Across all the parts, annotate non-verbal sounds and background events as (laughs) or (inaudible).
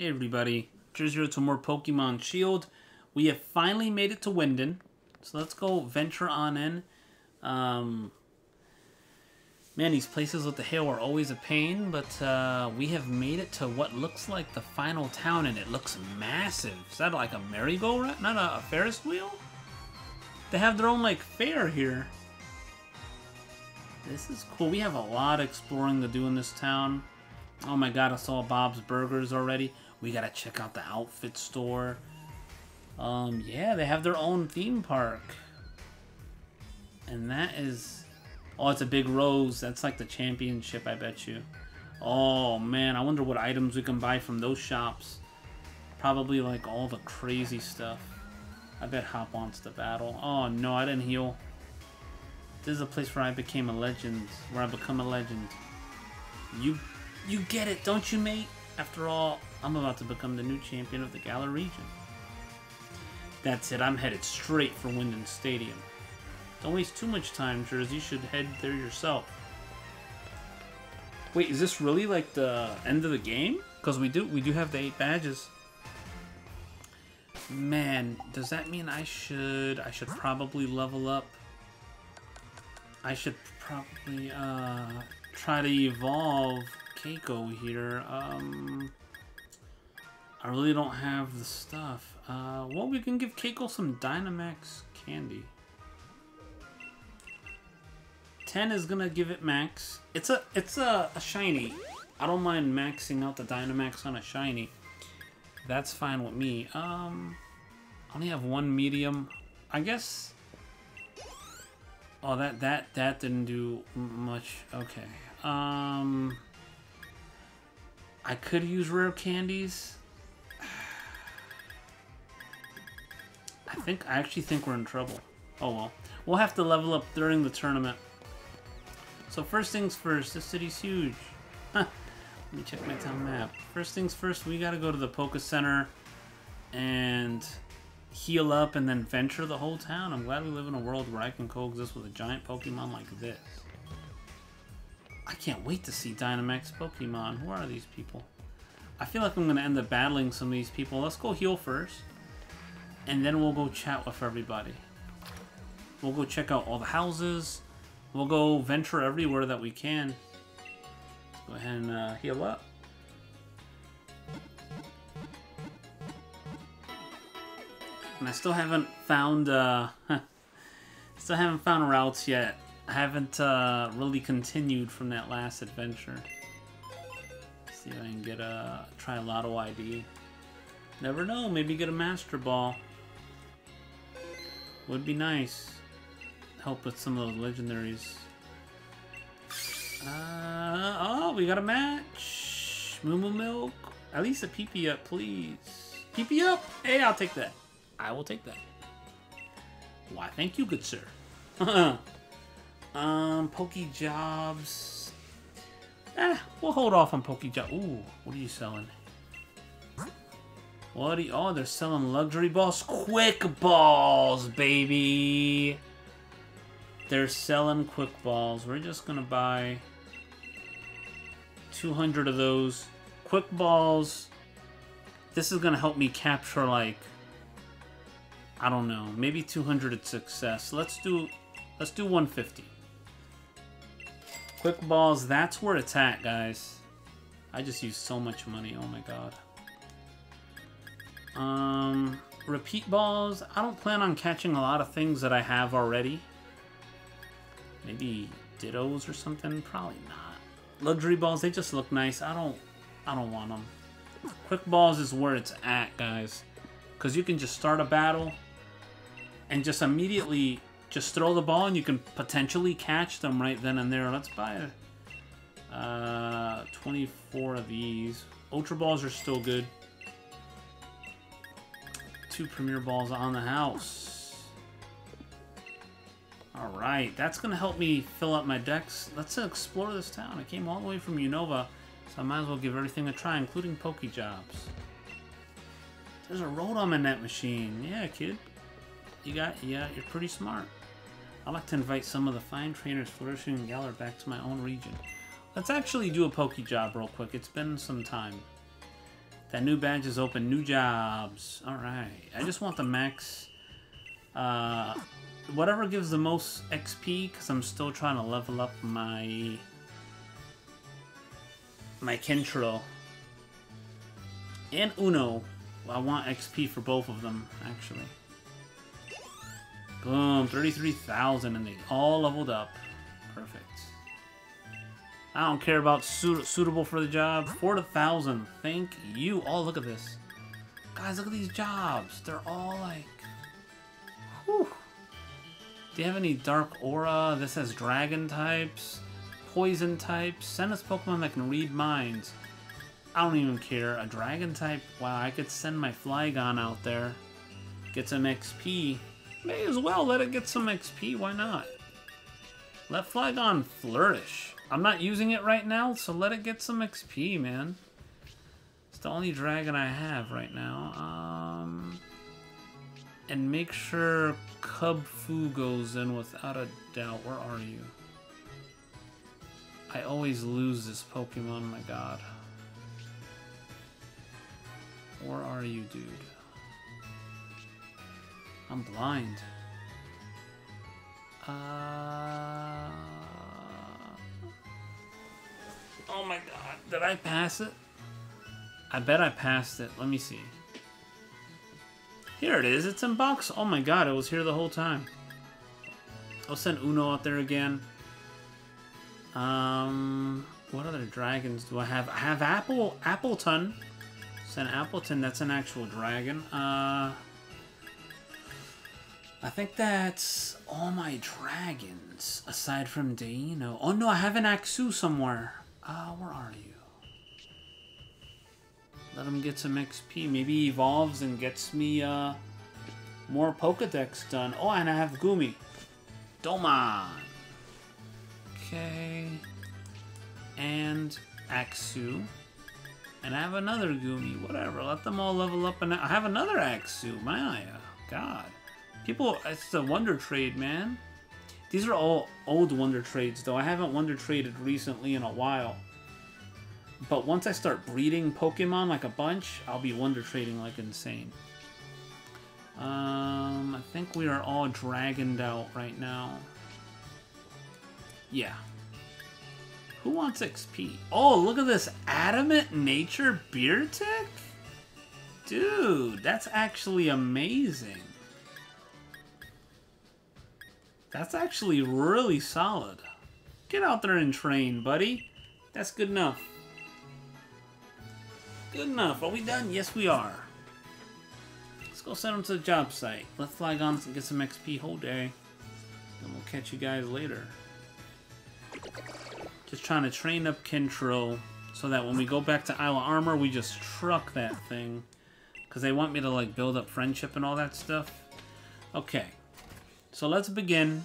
Hey everybody, Jersey to more Pokemon Shield. We have finally made it to Wyndon, so let's go venture on in. Um, man, these places with the hail are always a pain, but uh, we have made it to what looks like the final town, and it looks massive. Is that like a merry-go-round? Not a, a Ferris wheel? They have their own like fair here. This is cool. We have a lot of exploring to do in this town. Oh my god, I saw Bob's Burgers already. We gotta check out the outfit store. Um, yeah, they have their own theme park. And that is... Oh, it's a big rose. That's like the championship, I bet you. Oh, man, I wonder what items we can buy from those shops. Probably, like, all the crazy stuff. I bet Hop wants to battle. Oh, no, I didn't heal. This is a place where I became a legend. Where I become a legend. You you get it, don't you, mate? After all, I'm about to become the new champion of the Galar region. That's it, I'm headed straight for Wyndon Stadium. Don't waste too much time, Jersey. You should head there yourself. Wait, is this really like the end of the game? Because we do we do have the eight badges. Man, does that mean I should I should probably level up? I should probably uh try to evolve Keiko here. Um, I really don't have the stuff. Uh, well, we can give Keiko some Dynamax candy. 10 is gonna give it max. It's a it's a, a shiny. I don't mind maxing out the Dynamax on a shiny. That's fine with me. Um, I only have one medium. I guess. Oh, that that that didn't do much. Okay. Um. I could use rare candies. I think I actually think we're in trouble. Oh well. We'll have to level up during the tournament. So first things first, this city's huge. Huh. (laughs) Let me check my town map. First things first, we gotta go to the Poke Center and heal up and then venture the whole town. I'm glad we live in a world where I can coexist with a giant Pokemon like this. I can't wait to see Dynamax Pokemon. Who are these people? I feel like I'm going to end up battling some of these people. Let's go heal first. And then we'll go chat with everybody. We'll go check out all the houses. We'll go venture everywhere that we can. Let's go ahead and uh, heal up. And I still haven't found, uh, (laughs) still haven't found routes yet. I haven't uh, really continued from that last adventure. See if I can get a try Lotto ID. Never know, maybe get a Master Ball. Would be nice. Help with some of those legendaries. Uh, oh, we got a match. Moo Moo Milk. At least a PP up, please. PP up? Hey, I'll take that. I will take that. Why, thank you, good sir. (laughs) Um, Poke Jobs. Eh, we'll hold off on Poke Job. Ooh, what are you selling? What are you, oh, they're selling luxury balls. Quick balls, baby. They're selling quick balls. We're just gonna buy 200 of those. Quick balls. This is gonna help me capture like, I don't know, maybe 200 at success. Let's do, let's do 150. Quick balls, that's where it's at, guys. I just used so much money, oh my god. Um, repeat balls, I don't plan on catching a lot of things that I have already. Maybe dittos or something, probably not. Luxury balls, they just look nice. I don't, I don't want them. Quick balls is where it's at, guys. Because you can just start a battle and just immediately just throw the ball and you can potentially catch them right then and there. Let's buy uh, 24 of these. Ultra balls are still good. Two premier balls on the house. Alright, that's going to help me fill up my decks. Let's explore this town. I came all the way from Unova, so I might as well give everything a try, including Pokejobs. There's a Rotom in that machine. Yeah, kid. You got, yeah, you're pretty smart. I'd like to invite some of the fine trainers flourishing in Galar back to my own region. Let's actually do a Poke Job real quick. It's been some time. That new badge is open. New jobs. Alright. I just want the max... Uh, whatever gives the most XP, because I'm still trying to level up my... My Kentro. And Uno. I want XP for both of them, actually. Boom, 33,000 and they all leveled up. Perfect. I don't care about suit suitable for the job. 4,000. Thank you. Oh, look at this. Guys, look at these jobs. They're all like... Whew. Do you have any Dark Aura? This has Dragon types, Poison types. Send us Pokemon that can read minds. I don't even care. A Dragon type? Wow, I could send my Flygon out there. Get some XP. May as well let it get some XP, why not? Let Flygon flourish. I'm not using it right now, so let it get some XP, man. It's the only dragon I have right now. Um, and make sure Kubfu goes in without a doubt. Where are you? I always lose this Pokemon, my god. Where are you, dude? I'm blind. Uh... Oh my god. Did I pass it? I bet I passed it. Let me see. Here it is. It's in box. Oh my god, it was here the whole time. I'll send Uno out there again. Um, what other dragons do I have? I have Apple, Appletun. Send Appletun. That's an actual dragon. Uh, I think that's all my dragons, aside from Deino. Oh no, I have an Axew somewhere. Uh, where are you? Let him get some XP. Maybe he evolves and gets me uh, more Pokedex done. Oh, and I have Goomy. Domon. Okay. And Axew. And I have another Goomy. Whatever. Let them all level up. And I have another Axew. My God. People, it's a Wonder Trade, man. These are all old Wonder Trades, though. I haven't Wonder Traded recently in a while. But once I start breeding Pokemon like a bunch, I'll be Wonder Trading like insane. Um, I think we are all dragoned out right now. Yeah. Who wants XP? Oh, look at this Adamant Nature Beer Beartic? Dude, that's actually amazing. That's actually really solid. Get out there and train, buddy. That's good enough. Good enough. Are we done? Yes, we are. Let's go send them to the job site. Let Flygon and get some XP whole day. And we'll catch you guys later. Just trying to train up Kentro so that when we go back to Isle of Armor, we just truck that thing. Because they want me to like build up friendship and all that stuff. Okay. So let's begin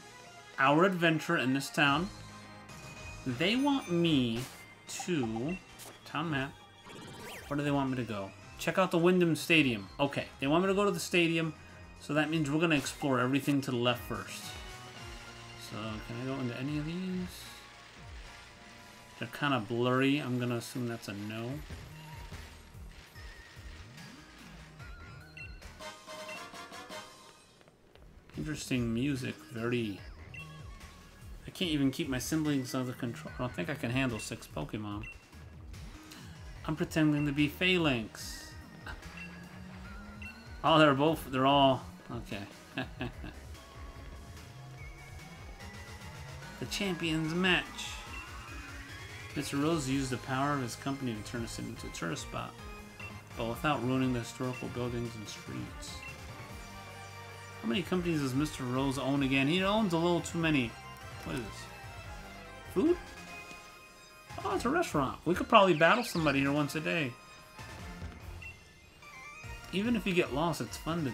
our adventure in this town. They want me to... Town map. Where do they want me to go? Check out the Wyndon Stadium. Okay, they want me to go to the stadium, so that means we're going to explore everything to the left first. So, can I go into any of these? They're kind of blurry. I'm going to assume that's a no. Interesting music, very... I can't even keep my siblings under control. I don't think I can handle six Pokemon. I'm pretending to be Phalanx. Oh, they're both, they're all, okay. (laughs) the champions match. Mr. Rose used the power of his company to turn us into a tourist spot, but without ruining the historical buildings and streets. How many companies does Mr. Rose own again? He owns a little too many. What is this? Food? Oh, it's a restaurant. We could probably battle somebody here once a day. Even if you get lost, it's fun to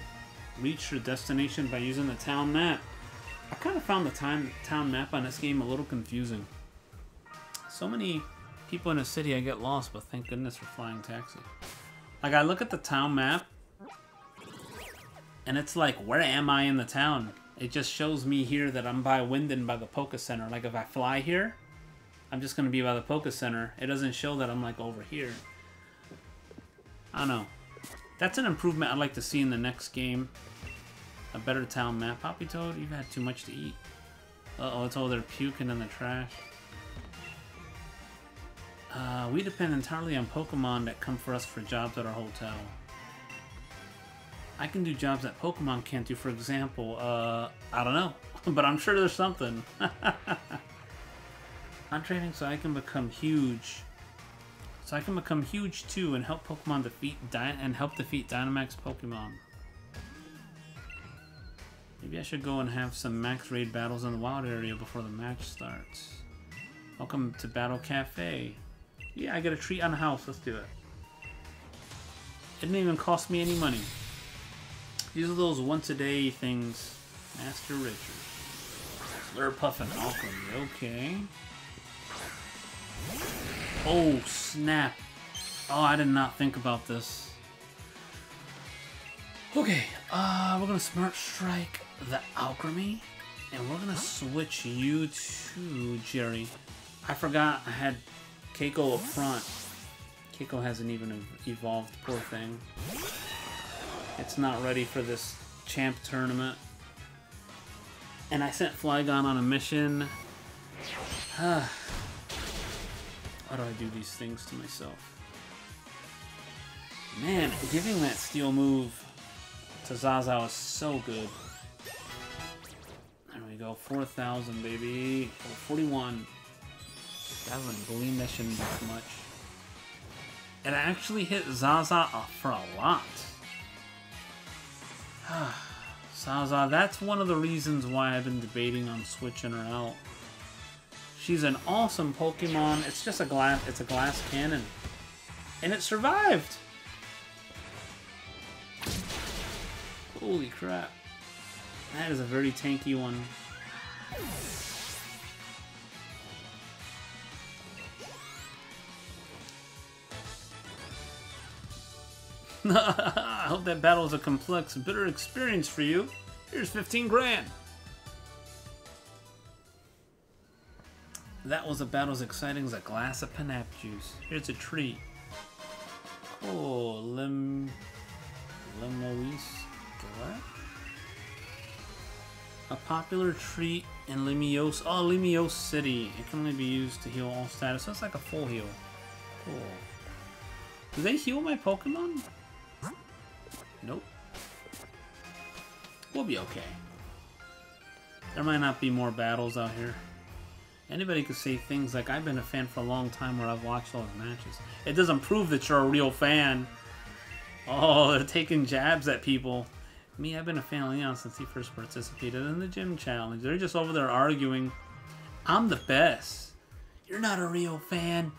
reach your destination by using the town map. I kind of found the time, town map on this game a little confusing. So many people in a city I get lost, but thank goodness for Flying Taxi. Like, I look at the town map, and it's like, where am I in the town? It just shows me here that I'm by Wyndon by the Poke Center. Like if I fly here, I'm just to be by the Poke Center. It doesn't show that I'm like over here. I don't know. That's an improvement I'd like to see in the next game. A better town map. Poppy Toad, you've had too much to eat. Uh-oh, it's all they're puking in the trash. Uh, we depend entirely on Pokemon that come for us for jobs at our hotel. I can do jobs that Pokemon can't do, for example, uh, I don't know, (laughs) but I'm sure there's something. (laughs) I'm training so I can become huge. So I can become huge too and help Pokemon defeat Dy and help defeat Dynamax Pokemon. Maybe I should go and have some max raid battles in the wild area before the match starts. Welcome to Battle Cafe. Yeah, I get a treat on the house. Let's do it. It didn't even cost me any money. These are those once a day things. Master Richard. Slurpuff and Alcremie. Okay. Oh, snap. Oh, I did not think about this. Okay, uh, we're gonna Smart Strike the Alcremie, and we're gonna switch you to Jerry. I forgot I had Keiko up front. Keiko hasn't even evolved, poor thing. It's not ready for this champ tournament. And I sent Flygon on a mission. (sighs) Why do I do these things to myself? Man, giving that steel move to Zaza was so good. There we go, 4,000, baby. Oh, 41. I wouldn't believe that shouldn't be too much. It actually hit Zaza for a lot. (sighs) Zaza, that's one of the reasons why I've been debating on switching her out. She's an awesome Pokemon. It's just a glass it's a glass cannon. And it survived! Holy crap. That is a very tanky one. (laughs) I hope that battle is a complex, bitter experience for you. Here's 15 grand. That was about as exciting as a glass of Panap juice. Here's a treat. Oh, lim... Limois? What? A popular treat in Limios. Oh, Limios City. It can only be used to heal all status. So it's like a full heal. Cool. Do they heal my Pokemon? Nope. We'll be okay. There might not be more battles out here. Anybody could say things like, I've been a fan for a long time where I've watched all the matches. It doesn't prove that you're a real fan. Oh, they're taking jabs at people. Me, I've been a fan of Leon since he first participated in the gym challenge. They're just over there arguing. I'm the best. You're not a real fan.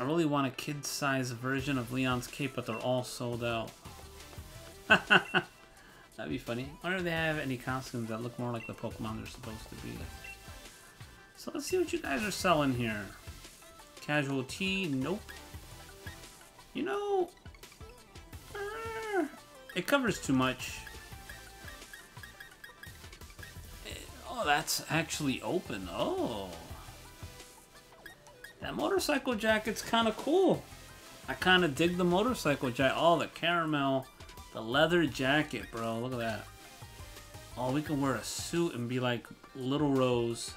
I really want a kid-sized version of Leon's cape, but they're all sold out. (laughs) That'd be funny. I wonder if they have any costumes that look more like the Pokemon they're supposed to be. So let's see what you guys are selling here. Casual tee, nope. You know, uh, it covers too much. oh, that's actually open. Oh. That motorcycle jacket's kind of cool. I kind of dig the motorcycle jacket. Oh, the caramel, the leather jacket, bro. Look at that. Oh, we can wear a suit and be like Little Rose.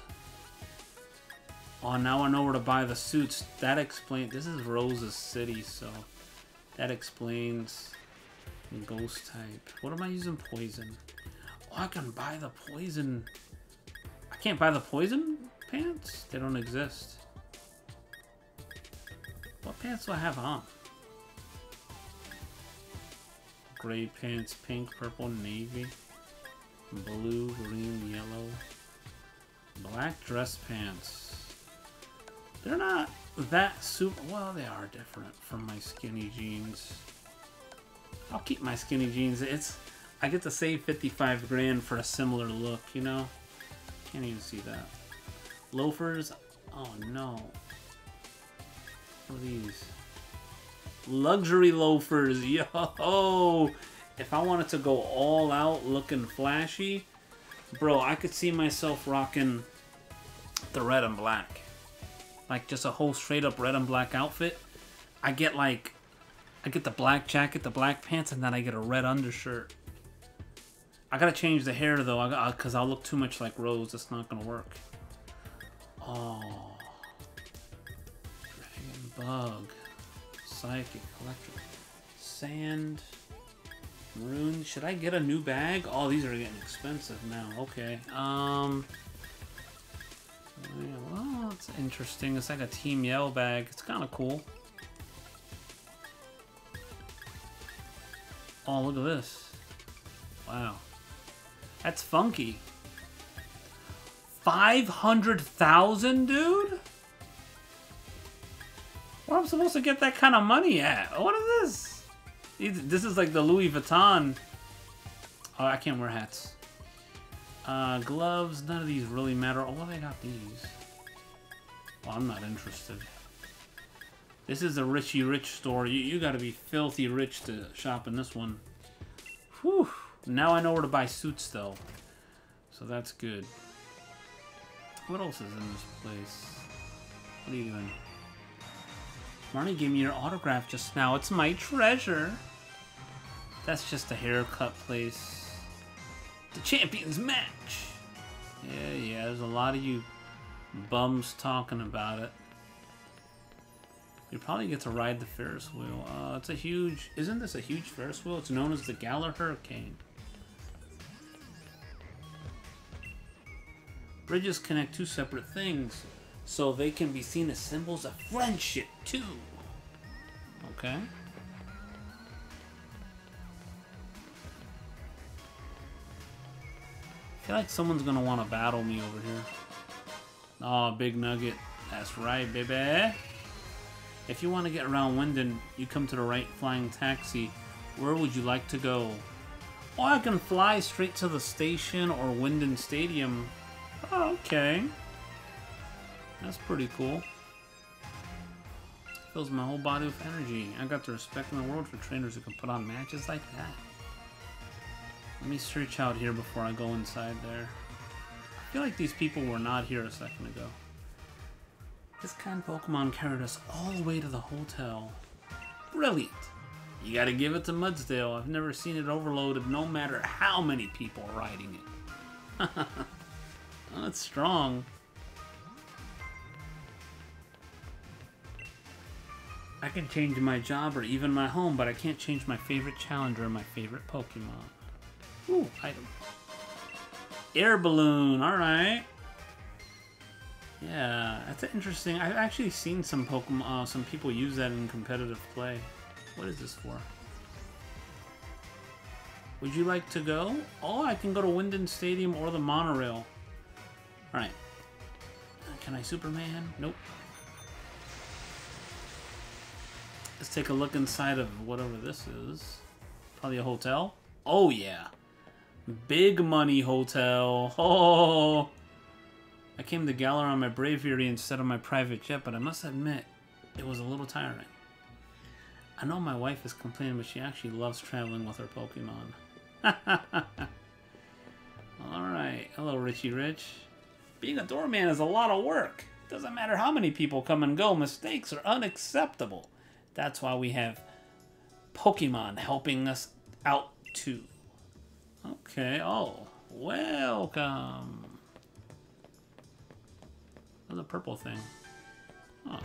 Oh, now I know where to buy the suits. That explains... This is Rose's city, so... That explains... Ghost type. What am I using? Poison. Oh, I can buy the poison... I can't buy the poison pants? They don't exist. What pants do I have on? Gray pants, pink, purple, navy, blue, green, yellow, black dress pants. They're not that super... Well, they are different from my skinny jeans. I'll keep my skinny jeans. It's... I get to save 55 grand for a similar look, you know? Can't even see that. Loafers? Oh, no these? Luxury loafers, (laughs) yo! If I wanted to go all out looking flashy, bro, I could see myself rocking the red and black. Like just a whole straight up red and black outfit. I get like, I get the black jacket, the black pants, and then I get a red undershirt. I gotta change the hair though, because I'll look too much like Rose. That's not gonna work. Oh. Bug. Psychic. Electric. Sand. Maroon. Should I get a new bag? Oh, these are getting expensive now. Okay. Um. Well, it's interesting. It's like a Team Yell bag. It's kind of cool. Oh, look at this. Wow. That's funky. 500,000, dude? Am supposed to get that kind of money at? What is this? This is like the Louis Vuitton. Oh, I can't wear hats. Uh, gloves, none of these really matter. Oh, they got these. Well, I'm not interested. This is a Richie Rich store. You, you gotta be filthy rich to shop in this one. Whew. Now I know where to buy suits, though. So that's good. What else is in this place? What are you doing? Marnie gave me your autograph just now. It's my treasure. That's just a haircut place. The champions match. Yeah, yeah, there's a lot of you bums talking about it. You probably get to ride the Ferris wheel. Uh, it's a huge... Isn't this a huge Ferris wheel? It's known as the Galar Hurricane. Bridges connect two separate things, so they can be seen as symbols of friendship, too. Okay. I feel like someone's gonna want to battle me over here. Oh, big nugget. That's right, baby. If you want to get around Wyndon, you come to the right flying taxi. Where would you like to go? Oh, I can fly straight to the station or Wyndon Stadium Oh, okay. That's pretty cool. Fills my whole body with energy. I got the respect in the world for trainers who can put on matches like that. Let me search out here before I go inside there. I feel like these people were not here a second ago. This kind Pokemon carried us all the way to the hotel. Brilliant! You gotta give it to Mudsdale. I've never seen it overloaded no matter how many people are riding it. (laughs) That's strong. I can change my job or even my home, but I can't change my favorite challenger or my favorite Pokemon. Ooh, item. Air balloon, alright. Yeah, that's interesting. I've actually seen some Pokemon, uh, some people use that in competitive play. What is this for? Would you like to go? Oh, I can go to Wyndon Stadium or the monorail. Alright. Can I Superman? Nope. Let's take a look inside of whatever this is. Probably a hotel. Oh, yeah. Big money hotel. (laughs) Oh! I came to Galar on my Braviary instead of my private jet, but I must admit, it was a little tiring. I know my wife is complaining, but she actually loves traveling with her Pokemon. (laughs) Alright. Hello, Richie Rich. Being a doorman is a lot of work. Doesn't matter how many people come and go, mistakes are unacceptable. That's why we have Pokemon helping us out too. Okay, oh, welcome. The purple thing? Oh.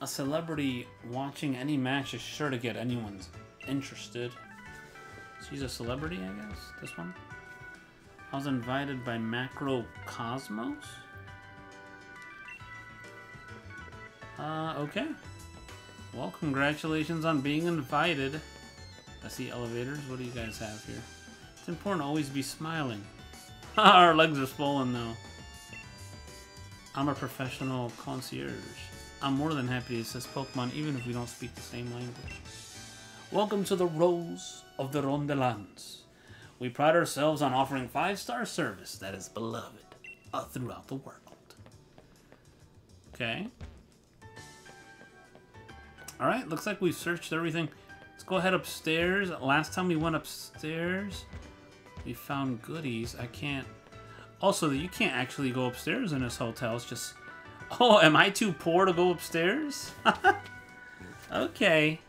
A celebrity watching any match is sure to get anyone's interested. She's a celebrity, I guess, this one. I was invited by Macro Cosmos? Uh, okay. Well, congratulations on being invited. I see elevators. What do you guys have here? It's important to always be smiling. (laughs) Our legs are swollen, though. I'm a professional concierge. I'm more than happy to assist Pokemon even if we don't speak the same language. Welcome to the Rose of the Rondelands. We pride ourselves on offering five-star service that is beloved uh, throughout the world. Okay. Alright, looks like we've searched everything. Let's go ahead upstairs. Last time we went upstairs, we found goodies. I can't... Also, you can't actually go upstairs in this hotel. It's just (laughs) Oh, am I too poor to go upstairs? (laughs) okay.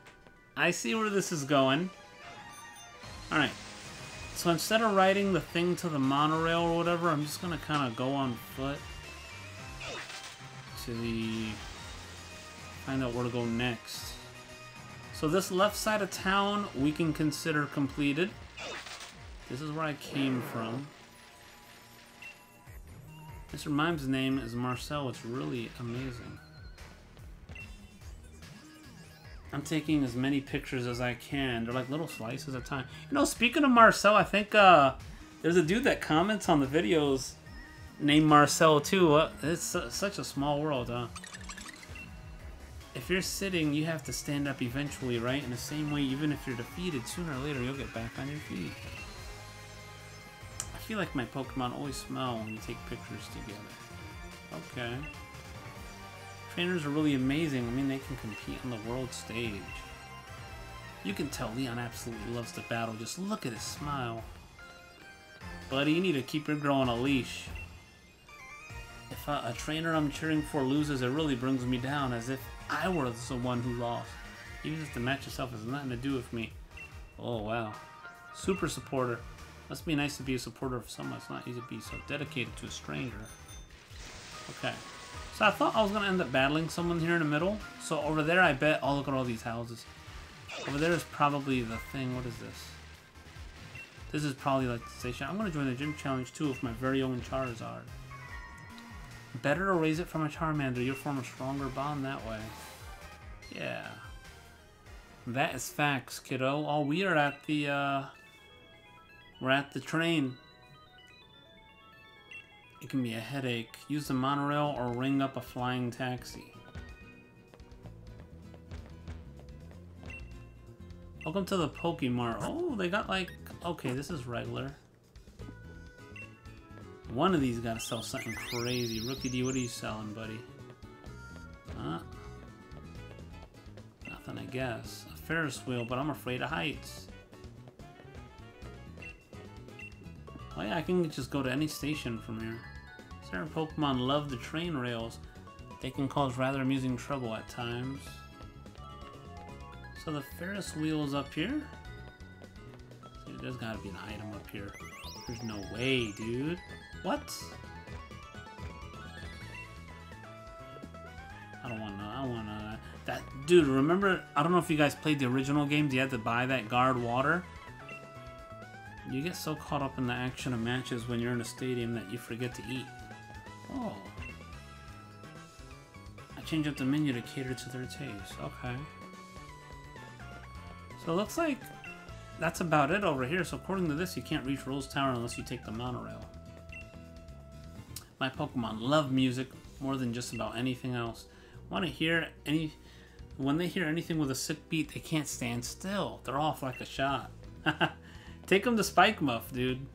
I see where this is going. Alright. So instead of riding the thing to the monorail or whatever, I'm just gonna kind of go on foot to the... find out where to go next. So this left side of town we can consider completed. This is where I came from. Mr. Mime's name is Marcel. It's really amazing. I'm taking as many pictures as I can. They're like little slices a time. You know, speaking of Marcel, I think uh, there's a dude that comments on the videos named Marcel too. Uh, it's such a small world, huh? If you're sitting, you have to stand up eventually, right? In the same way, even if you're defeated, sooner or later you'll get back on your feet. I feel like my Pokemon always smell when you take pictures together. Okay. Trainers are really amazing. I mean, they can compete on the world stage. You can tell Leon absolutely loves to battle. Just look at his smile. Buddy, you need to keep your girl on a leash. If a, a trainer I'm cheering for loses, it really brings me down, as if I was the one who lost. Even if the match itself has nothing to do with me. Oh, wow. Super supporter. Must be nice to be a supporter of someone. It's not easy to be so dedicated to a stranger. Okay. So I thought I was going to end up battling someone here in the middle. So over there, I bet... Oh, look at all these houses. Over there is probably the thing. What is this? This is probably like the station. I'm going to join the gym challenge too with my very own Charizard. Better to raise it from a Charmander. You'll form a stronger bond that way. Yeah. That is facts, kiddo. Oh, we are at the, uh... We're at the train. It can be a headache. Use the monorail or ring up a flying taxi. Welcome to the Pokemart. Oh, they got like... Okay, this is regular. One of these gotta sell something crazy. Rookidee, what are you selling, buddy? Huh? Nothing, I guess. A Ferris wheel, but I'm afraid of heights. Oh yeah, I can just go to any station from here. Certain Pokemon love the train rails. They can cause rather amusing trouble at times. So the Ferris wheel is up here? There's gotta be an item up here. There's no way, dude. What? I don't want to. I want to. That dude. Remember? I don't know if you guys played the original games. You had to buy that guard water. You get so caught up in the action of matches when you're in a stadium that you forget to eat. Oh. I changed up the menu to cater to their taste. Okay. So it looks like that's about it over here. So according to this, you can't reach Rose Tower unless you take the monorail. My Pokemon love music more than just about anything else. Want to hear any... When they hear anything with a sick beat, they can't stand still. They're off like a shot. (laughs) Take them to Spikemuth, dude.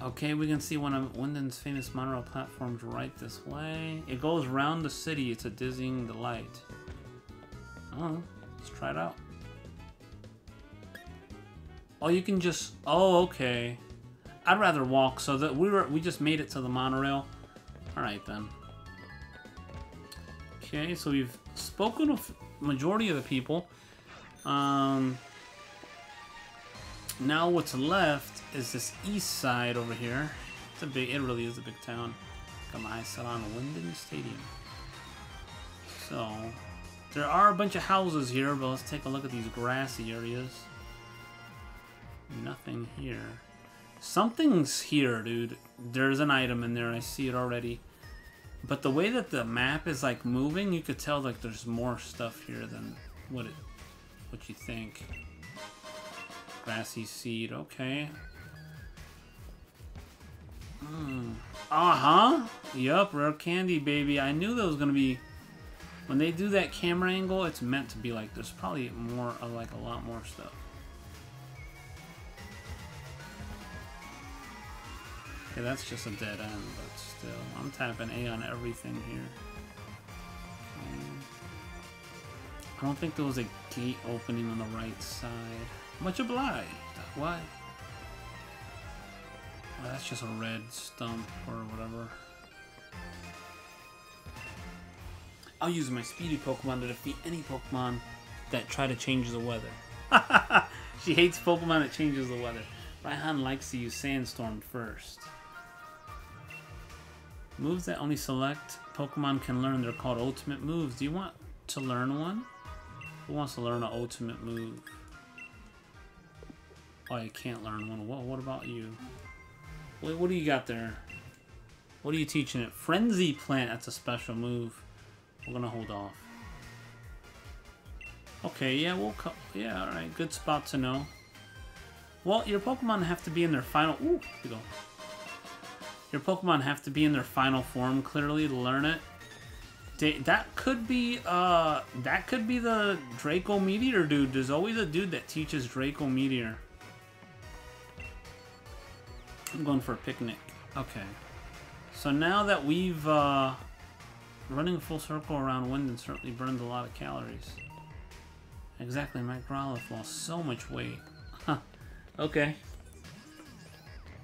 Okay, we can see one of Wyndon's famous monorail platforms right this way. It goes round the city. It's a dizzying delight. Oh, let's try it out. Oh, you can just... Oh, okay. I'd rather walk, so that we were we just made it to the monorail. Alright, then. Okay, so we've spoken with majority of the people. Um, now what's left is this east side over here. It's a big, it really is a big town. Got my eyes set on Wyndon Stadium. So, there are a bunch of houses here, but let's take a look at these grassy areas. Nothing here. Something's here, dude. There's an item in there. I see it already. But the way that the map is like moving, you could tell like there's more stuff here than what it what you think. Grassy seed, okay. Hmm. Uh-huh. Yup, rare candy, baby. I knew that was gonna be when they do that camera angle, it's meant to be like there's probably more like a lot more stuff. Okay, that's just a dead end, but still. I'm tapping A on everything here. Um, I don't think there was a gate opening on the right side. Much obliged. What? Oh, that's just a red stump or whatever. I'll use my speedy Pokemon to defeat any Pokemon that try to change the weather. (laughs) she hates Pokemon that changes the weather. Raihan likes to use Sandstorm first. Moves that only select Pokemon can learn, they're called ultimate moves. Do you want to learn one? Who wants to learn an ultimate move? Oh, you can't learn one. What, what about you? Wait, what do you got there? What are you teaching it? Frenzy Plant, that's a special move. We're gonna hold off. Okay, yeah, we'll yeah, alright, good spot to know. Well, your Pokemon have to be in their final ooh, here we go. Your Pokemon have to be in their final form clearly to learn it. that could be uh that could be the Draco Meteor dude. There's always a dude that teaches Draco Meteor. I'm going for a picnic. Okay. So now that we've uh running a full circle around Wyndon certainly burned a lot of calories. Exactly, my Growlithe lost so much weight. Huh. Okay.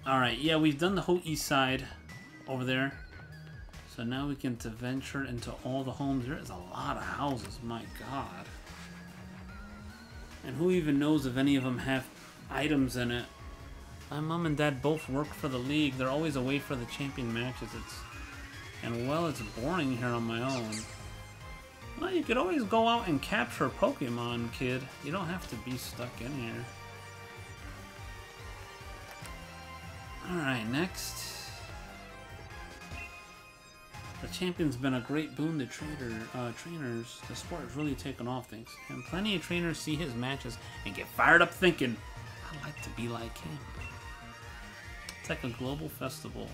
Alright, yeah, we've done the whole east side over there. So now we can venture into all the homes. There is a lot of houses, my god. And who even knows if any of them have items in it. My mom and dad both work for the league. They're always away for the champion matches. It's And well, it's boring here on my own. Well, you could always go out and capture Pokemon, kid. You don't have to be stuck in here. Alright, next. The champion's been a great boon to trader, uh, trainers. The sport has really taken off things. And plenty of trainers see his matches and get fired up thinking, I'd like to be like him. It's like a global festival,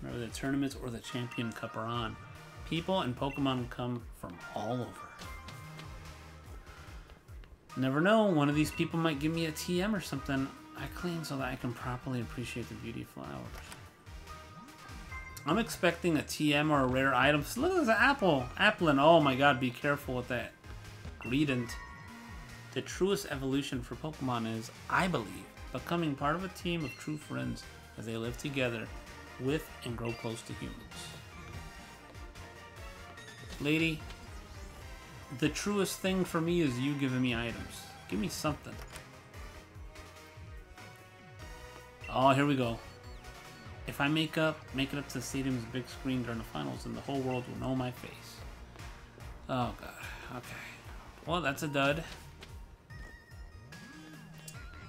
whether the tournaments or the Champion Cup are on. People and Pokemon come from all over. Never know, one of these people might give me a TM or something I clean so that I can properly appreciate the beauty flowers. I'm expecting a TM or a rare item. Look at this apple. Applin. Oh my god, be careful with that. Greedent. The truest evolution for Pokemon is, I believe, becoming part of a team of true friends as they live together with and grow close to humans. Lady, the truest thing for me is you giving me items. Give me something. Oh, here we go. If I make up, make it up to the stadium's big screen during the finals, then the whole world will know my face. Oh god. Okay. Well, that's a dud.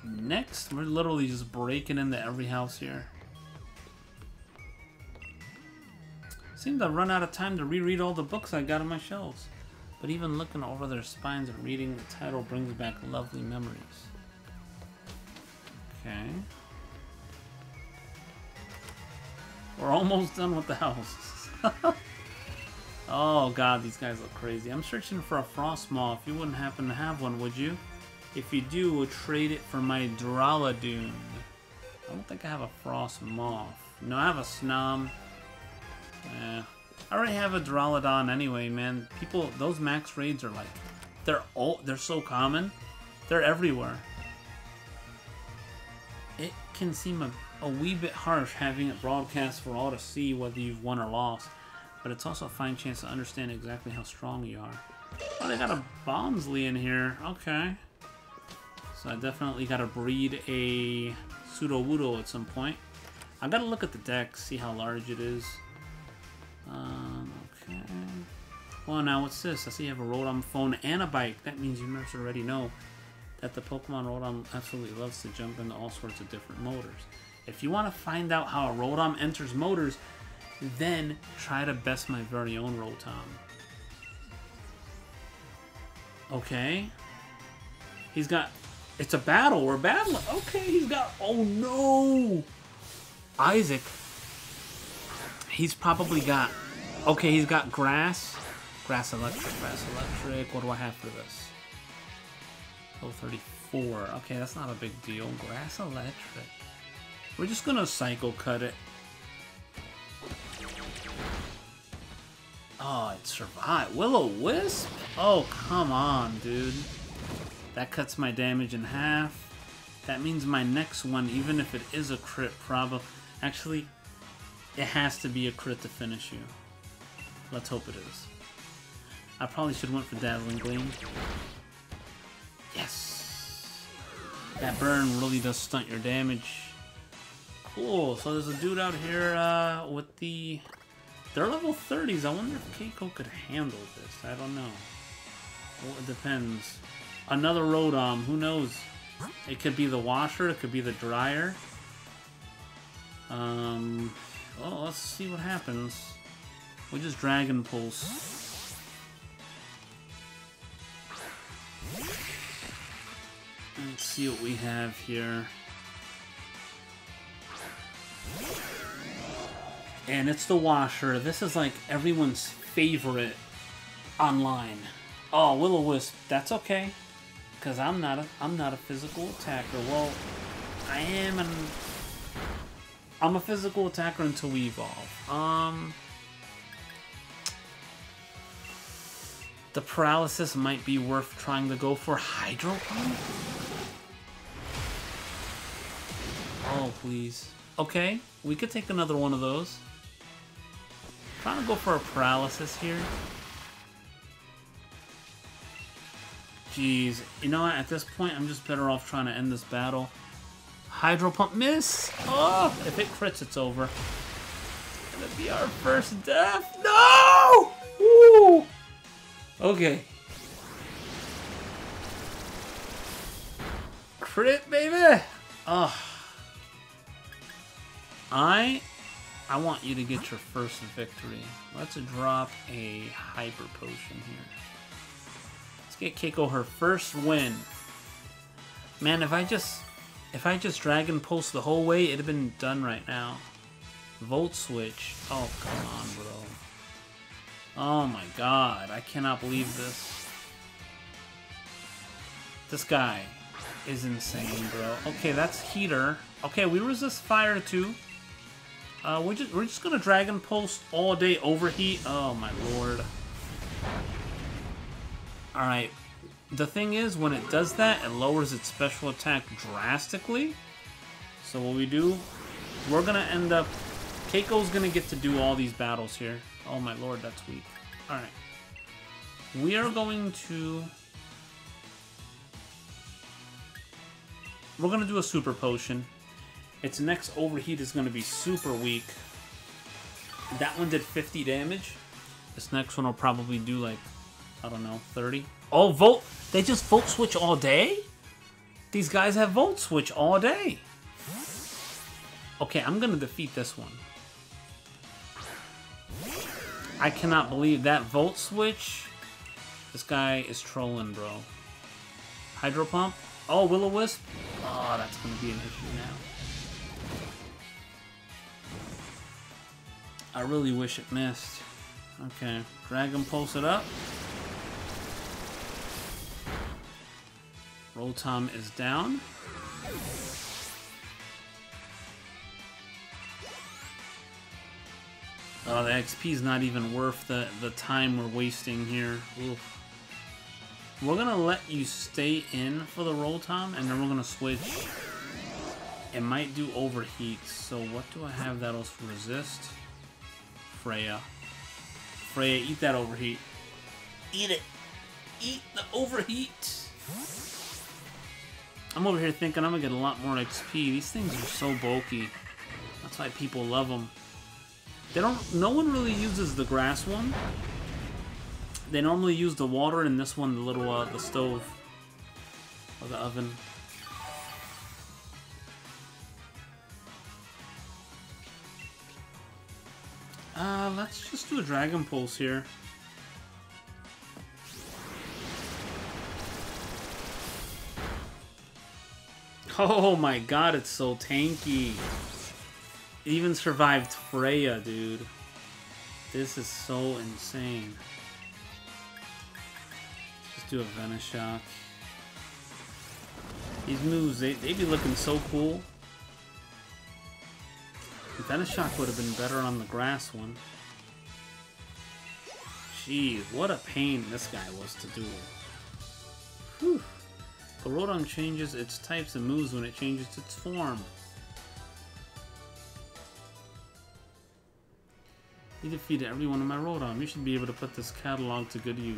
Next, we're literally just breaking into every house here. Seem to run out of time to reread all the books I got on my shelves. But even looking over their spines and reading the title brings back lovely memories. Okay. We're almost done with the house. (laughs) oh god, these guys look crazy. I'm searching for a Frosmoth. You wouldn't happen to have one, would you? If you do, we'll trade it for my Duraludon. I don't think I have a Frosmoth. No, I have a Snom. Yeah. I already have a Duraludon anyway, man. People, those max raids are like, they're all, they're so common. They're everywhere. It can seem a a wee bit harsh having it broadcast for all to see whether you've won or lost, but it's also a fine chance to understand exactly how strong you are. Oh, they got a Bonsly in here. Okay. So I definitely got to breed a Sudowoodo at some point. I gotta look at the deck, see how large it is. Um, okay. Well, now what's this? I see you have a Rotom phone and a bike. That means you must already know that the Pokemon Rotom absolutely loves to jump into all sorts of different motors. If you want to find out how a Rotom enters motors, then try to best my very own Rotom. Okay. He's got... It's a battle. We're battling. Okay, he's got... Oh, no! Isaac. He's probably got... Okay, he's got grass. Grass electric, grass electric. What do I have for this? Oh, 34. Okay, that's not a big deal. Grass electric. We're just gonna Psycho Cut it. Oh, it survived. Will-O-Wisp? Oh, come on, dude. That cuts my damage in half. That means my next one, even if it is a crit, probably... Actually, it has to be a crit to finish you. Let's hope it is. I probably should went for Dazzling Gleam. Yes! That burn really does stunt your damage. Cool, so there's a dude out here uh, with the... They're level 30s. I wonder if Keiko could handle this. I don't know. Well, it depends. Another Rotom, who knows? It could be the washer, it could be the dryer. Um, well, let's see what happens. We just Dragon Pulse. Let's see what we have here. And it's the washer. This is like everyone's favorite online. Oh, Will-O-Wisp. That's okay. Because I'm not a I'm not a physical attacker. Well, I am an I'm a physical attacker until we evolve. Um The paralysis might be worth trying to go for Hydro Pump. Oh, please. Okay, we could take another one of those. Trying to go for a paralysis here. Jeez, you know what? At this point, I'm just better off trying to end this battle. Hydro Pump miss! Oh, if it crits, it's over. Gonna be our first death. No! Woo! Okay. Crit, baby! Ugh. I I want you to get your first victory. Let's drop a hyper potion here. Let's get Keiko her first win. Man, if I just if I just Dragon Pulse the whole way, it'd have been done right now. Volt Switch. Oh, come on, bro. Oh my god, I cannot believe this. This guy is insane, bro. Okay, that's Heater. Okay, we resist fire too. Uh, we're just we're just gonna Dragon Pulse all day overheat. Oh my lord. All right. The thing is, when it does that, it lowers its special attack drastically. So what we do, we're gonna end up. Keiko's gonna get to do all these battles here. Oh my lord, that's weak. All right. We are going to. We're gonna do a super potion. Its next overheat is going to be super weak. That one did 50 damage. This next one will probably do like, I don't know, 30. Oh, Volt! They just Volt Switch all day? These guys have Volt Switch all day. Okay, I'm going to defeat this one. I cannot believe that Volt Switch. This guy is trolling, bro. Hydro Pump. Oh, Will-O-Wisp. Oh, that's going to be an issue now. I really wish it missed. Okay, Dragon Pulse it up. Rotom is down. Oh, the XP is not even worth the, the time we're wasting here. Oof. We're gonna let you stay in for the Rotom, and then we're gonna switch. It might do overheat, so what do I have that'll resist? Freya. Freya, eat that overheat. Eat it. Eat the overheat. I'm over here thinking I'm gonna get a lot more XP. These things are so bulky. That's why people love them. They don't. No one really uses the grass one. They normally use the water, and this one, the little uh, the stove or the oven. Uh, let's just do a Dragon Pulse here. Oh my god, it's so tanky. It even survived Freya, dude. This is so insane. Just do a Venoshock. These moves, they, they be looking so cool. Venoshock would have been better on the grass one. Jeez, what a pain this guy was to do. Whew. The Rotom changes its types and moves when it changes its form. You defeated everyone in my Rotom. You should be able to put this catalog to good use.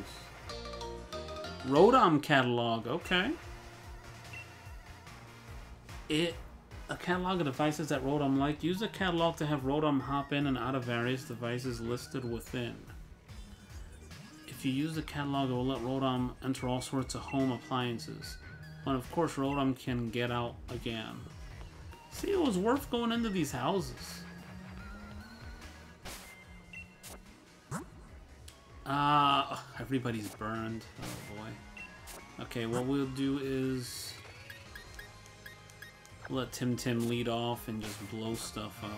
Rotom catalog, okay. It a catalog of devices that Rotom like. Use the catalog to have Rotom hop in and out of various devices listed within. If you use the catalog, it will let Rotom enter all sorts of home appliances. And of course, Rotom can get out again. See, it was worth going into these houses. Ah, uh, everybody's burned. Oh boy. Okay, what we'll do is let Tim Tim lead off and just blow stuff up.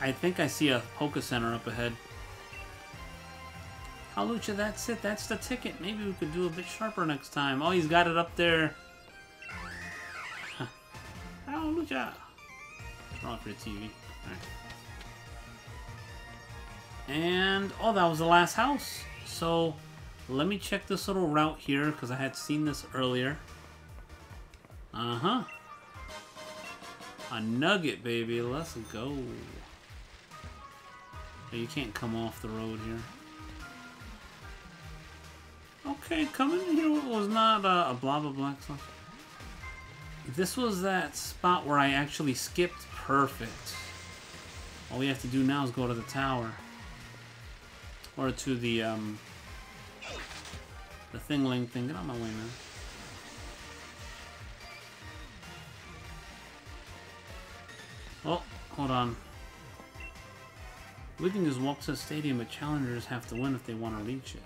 I think I see a Poke Center up ahead. Hawlucha, that's it. That's the ticket. Maybe we could do a bit sharper next time. Oh, he's got it up there. Hawlucha! Turn off your TV. And, oh, that was the last house. So, let me check this little route here, because I had seen this earlier. Uh-huh. A nugget, baby. Let's go. You can't come off the road here. Okay, coming here was not uh, a blah blah blah. This was that spot where I actually skipped perfect. All we have to do now is go to the tower. Or to the, um... The thingling thing. Get out my way, man. Oh, hold on. We can just walk to the stadium, but challengers have to win if they want to reach it.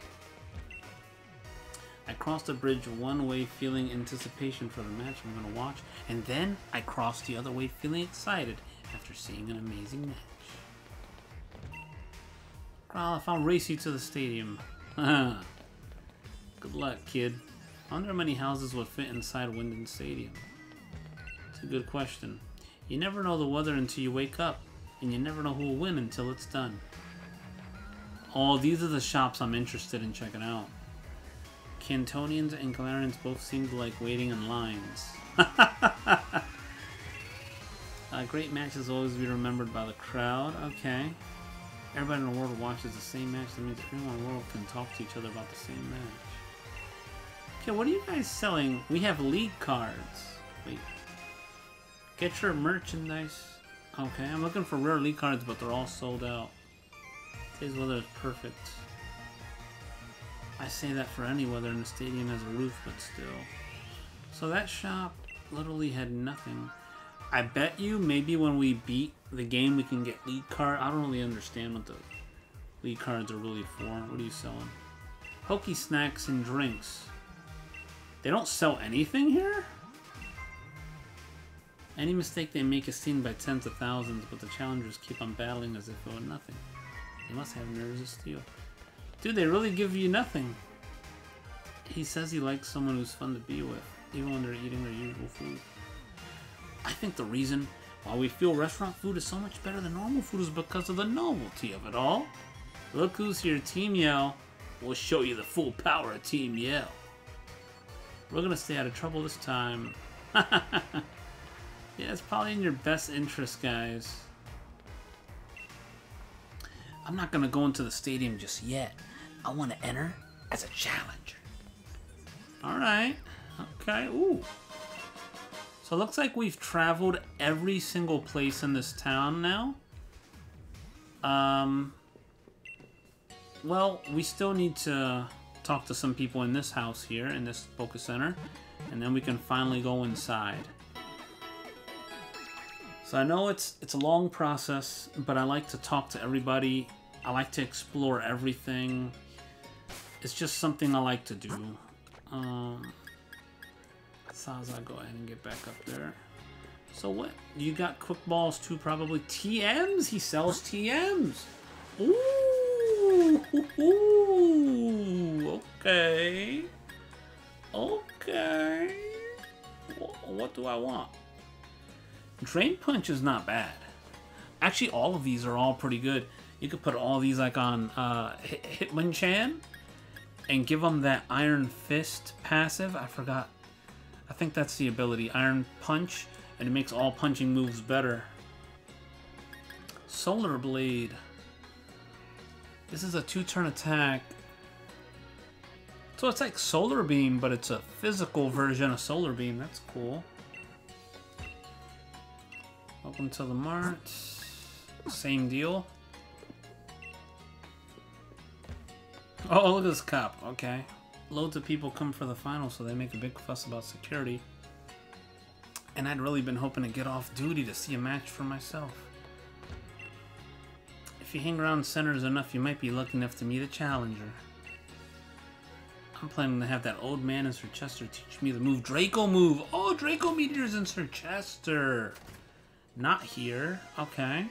I crossed the bridge one way feeling anticipation for the match I'm going to watch, and then I crossed the other way feeling excited after seeing an amazing match. Growlithe, I'll race you to the stadium. (laughs) good luck, kid. I wonder how many houses would fit inside Wyndon Stadium. It's a good question. You never know the weather until you wake up, and you never know who will win until it's done. Oh, these are the shops I'm interested in checking out. Cantonians and Galarians both seemed like waiting in lines. (laughs) great matches always be remembered by the crowd. Okay. Everybody in the world watches the same match. That means everyone in the world can talk to each other about the same match. Okay, what are you guys selling? We have league cards. Wait. Get your merchandise. Okay, I'm looking for rare league cards, but they're all sold out. Today's weather is perfect. I say that for any weather and the stadium has a roof, but still. So that shop literally had nothing. I bet you maybe when we beat the game we can get lead card. I don't really understand what the lead cards are really for. What are you selling? Pokey snacks and drinks. They don't sell anything here? Any mistake they make is seen by tens of thousands, but the challengers keep on battling as if it were nothing. They must have nerves of steel. Dude, they really give you nothing. He says he likes someone who's fun to be with, even when they're eating their usual food. I think the reason why we feel restaurant food is so much better than normal food is because of the novelty of it all. Look who's here, Team Yell. We'll show you the full power of Team Yell. We're gonna stay out of trouble this time. (laughs) yeah, it's probably in your best interest, guys. I'm not gonna go into the stadium just yet. I want to enter as a challenger. Alright. Okay. Ooh. So it looks like we've traveled every single place in this town now. Um. Well, we still need to talk to some people in this house here, in this Focus Center. And then we can finally go inside. So I know it's it's a long process, but I like to talk to everybody. I like to explore everything it's just something I like to do. Um, Zaza, go ahead and get back up there. So what? You got quick balls too, probably. TMs? He sells TMs. Ooh, ooh, okay. Okay. What do I want? Drain Punch is not bad. Actually, all of these are all pretty good. You could put all these like on uh, Hitmonchan and give them that Iron Fist passive. I forgot. I think that's the ability. Iron Punch, and it makes all punching moves better. Solar Blade. This is a two-turn attack. So it's like Solar Beam, but it's a physical version of Solar Beam. That's cool. Welcome to the mart. Same deal. Oh, oh, look at this cop. Okay. Loads of people come for the final, so they make a big fuss about security. And I'd really been hoping to get off duty to see a match for myself. If you hang around centers enough, you might be lucky enough to meet a challenger. I'm planning to have that old man in Circhester teach me the move Draco move. Oh, Draco Meteor's in Circhester. Not here. Okay.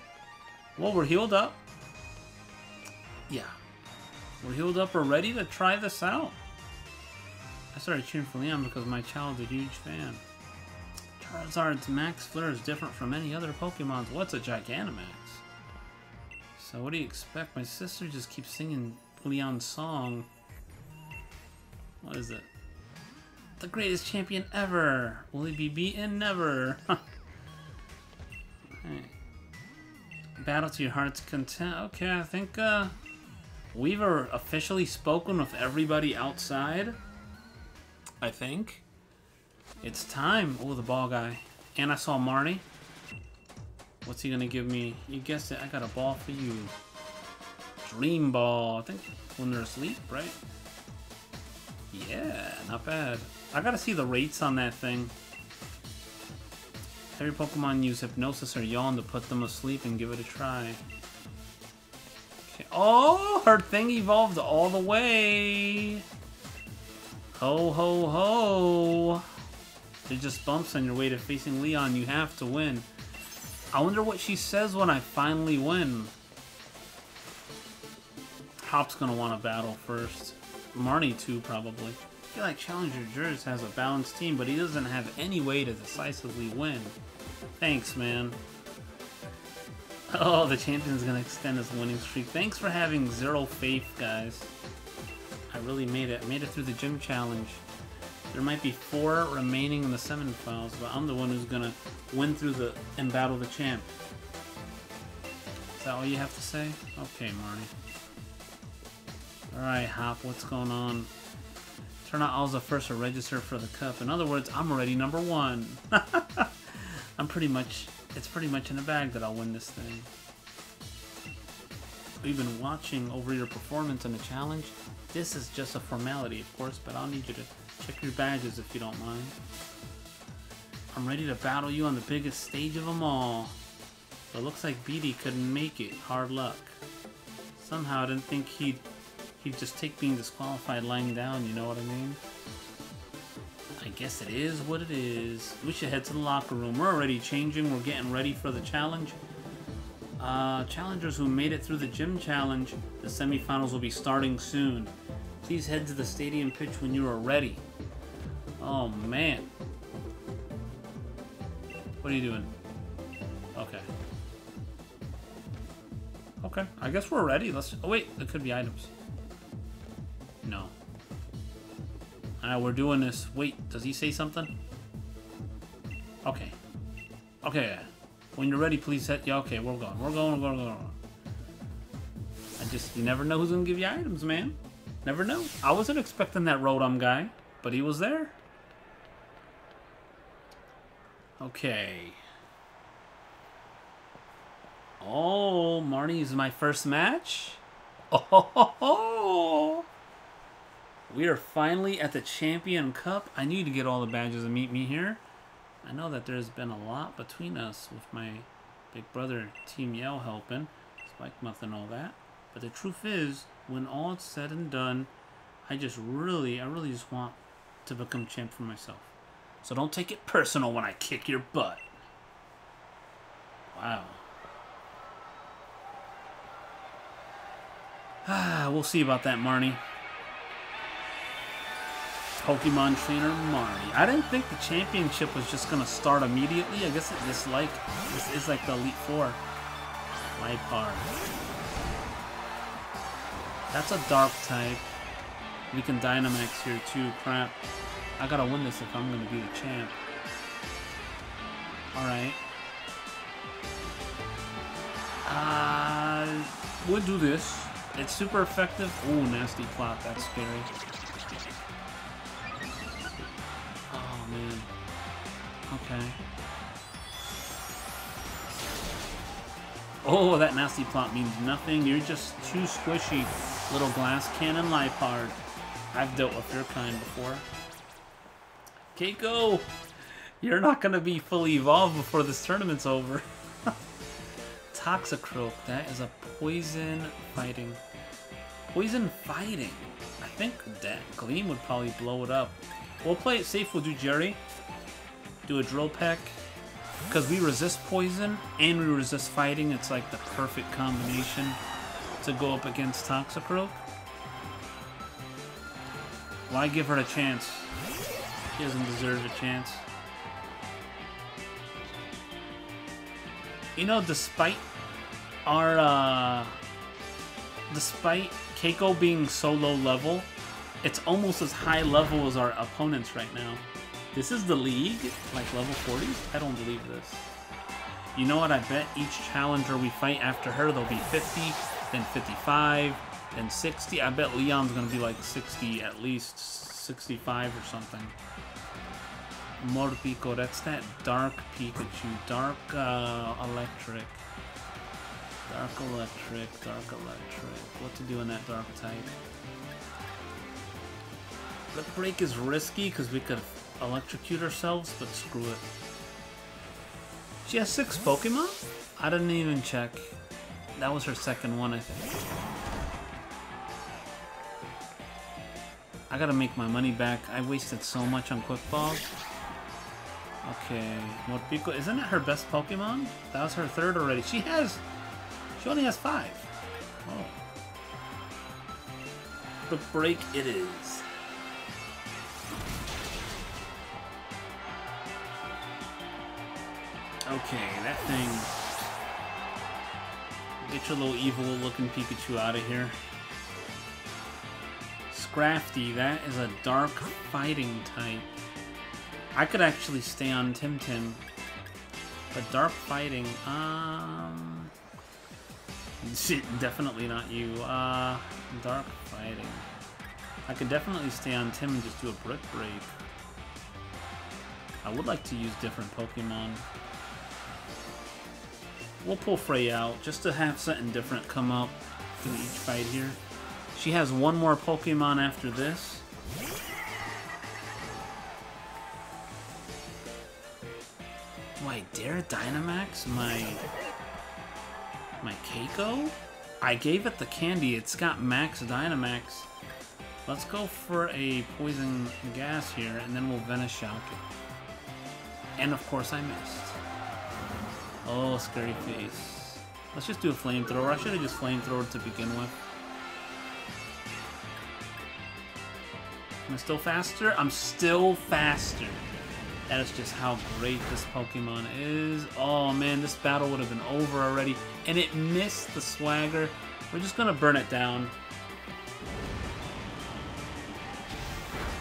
Well, we're healed up. Yeah. We're healed up. We're ready to try this out. I started cheering for Leon because my child's a huge fan. Charizard's Max Flare is different from any other Pokemon's. What's a Gigantamax? So what do you expect? My sister just keeps singing Leon's song. What is it? The greatest champion ever! Will he be beaten? Never! (laughs) Battle to your heart's content. Okay, I think uh, we've officially spoken with everybody outside. I think. It's time. Oh, the ball guy. And I saw Marty. What's he gonna give me? You guessed it. I got a ball for you. Dream ball. I think when they're asleep, right? Yeah, not bad. I gotta see the rates on that thing. Every Pokemon use Hypnosis or Yawn to put them asleep and give it a try. Okay. Oh, her thing evolved all the way. Ho, ho, ho. It just bumps on your way to facing Leon. You have to win. I wonder what she says when I finally win. Hop's gonna want to battle first. Marnie too, probably. I feel like Challenger Jerz has a balanced team, but he doesn't have any way to decisively win. Thanks, man. Oh, the champion's gonna extend his winning streak. Thanks for having zero faith, guys. I really made it. I made it through the gym challenge. There might be four remaining in the seven semifinals, but I'm the one who's gonna win through the and battle the champ. Is that all you have to say? Okay, Marnie. Alright, Hop, what's going on? Turn out I was the first to register for the cup. In other words, I'm already number one. (laughs) I'm pretty much, it's pretty much in the bag that I'll win this thing. We've been watching over your performance in the challenge. This is just a formality, of course, but I'll need you to check your badges if you don't mind. I'm ready to battle you on the biggest stage of them all. But looks like Bede couldn't make it. Hard luck. Somehow I didn't think he'd he'd just take being disqualified lying down, you know what I mean? I guess it is what it is. We should head to the locker room. We're already changing. We're getting ready for the challenge. Uh, challengers who made it through the gym challenge, the semifinals will be starting soon. Please head to the stadium pitch when you are ready. Oh, man. What are you doing? Okay. Okay, I guess we're ready. Let's. Oh wait, there could be items. No. Alright, we're doing this. Wait, does he say something? Okay. Okay. When you're ready, please hit. Yeah, okay, we're going. We're going. We're going. We're going. I just, you never know who's gonna give you items, man. Never know. I wasn't expecting that Rotom guy, but he was there. Okay. Oh, Marnie is my first match? (laughs) Oh, ho, ho, ho. We are finally at the Champion Cup. I need to get all the badges and meet me here. I know that there's been a lot between us with my big brother Team Yell helping, Spikemuth and all that. But the truth is, when all is said and done, I just really, I really just want to become champ for myself. So don't take it personal when I kick your butt. Wow. Ah, (sighs) we'll see about that, Marnie. Pokemon Trainer Marnie. I didn't think the championship was just gonna start immediately. I guess it just like this is like the Elite Four. Liepard. That's a dark type. We can Dynamax here too. Crap. I gotta win this if I'm gonna be the champ. Alright. Uh, we'll do this. It's super effective. Oh, nasty plot. That's scary. Okay. Oh, that nasty plot means nothing. You're just too squishy, little glass cannon Liepard. I've dealt with your kind before. Keiko! You're not gonna be fully evolved before this tournament's over. (laughs) Toxicroak, that is a poison fighting. Poison fighting. I think that Gleam would probably blow it up. We'll play it safe, we'll do Jerry. Do a drill peck. Because we resist poison and we resist fighting, it's like the perfect combination to go up against Toxicroak. Why give her a chance? She doesn't deserve a chance. You know, despite our, uh, despite Keiko being so low level, it's almost as high level as our opponents right now. This is the league? Like level 40s? I don't believe this. You know what? I bet each challenger we fight after her, they'll be 50, then 55, then 60. I bet Leon's gonna be like 60, at least 65 or something. Morpeko, that's that dark Pikachu. Dark uh, electric. Dark electric, dark electric. What to do in that dark type? The break is risky because we could electrocute ourselves, but screw it. She has six Pokemon? I didn't even check. That was her second one, I think. I gotta make my money back. I wasted so much on Quick Balls. Okay, Morpeko, isn't it her best Pokemon? That was her third already. She has, she only has five. Oh. The break it is. Okay, that thing. Get your little evil looking Pikachu out of here. Scrafty, that is a dark fighting type. I could actually stay on Tim Tim. But dark fighting, um... (laughs) Definitely not you. Uh, dark fighting. I could definitely stay on Tim and just do a Brick Break. I would like to use different Pokemon. We'll pull Frey out, just to have something different come up in each fight here. She has one more Pokemon after this. Do dare Dynamax my... my Keiko? I gave it the candy, it's got max Dynamax. Let's go for a Poison Gas here, and then we'll Venoshock it. And of course I missed. Oh, scary face. Let's just do a flamethrower. I should have just flamethrowered to begin with. Am I still faster? I'm still faster. That is just how great this Pokemon is. Oh man, this battle would have been over already. And it missed the swagger. We're just gonna burn it down.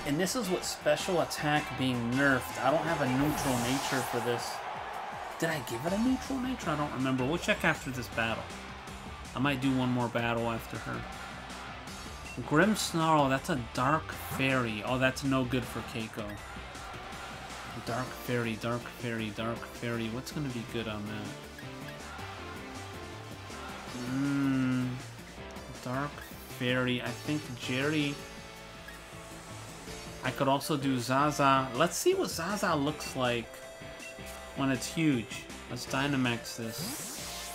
And this is what special attack being nerfed. I don't have a neutral nature for this. Did I give it a neutral nature? I don't remember. We'll check after this battle. I might do one more battle after her. Grimmsnarl, that's a Dark Fairy. Oh, that's no good for Keiko. Dark Fairy, Dark Fairy, Dark Fairy. What's going to be good on that? Mmm... Dark Fairy. I think Jerry... I could also do Zaza. Let's see what Zaza looks like when it's huge. Let's Dynamax this.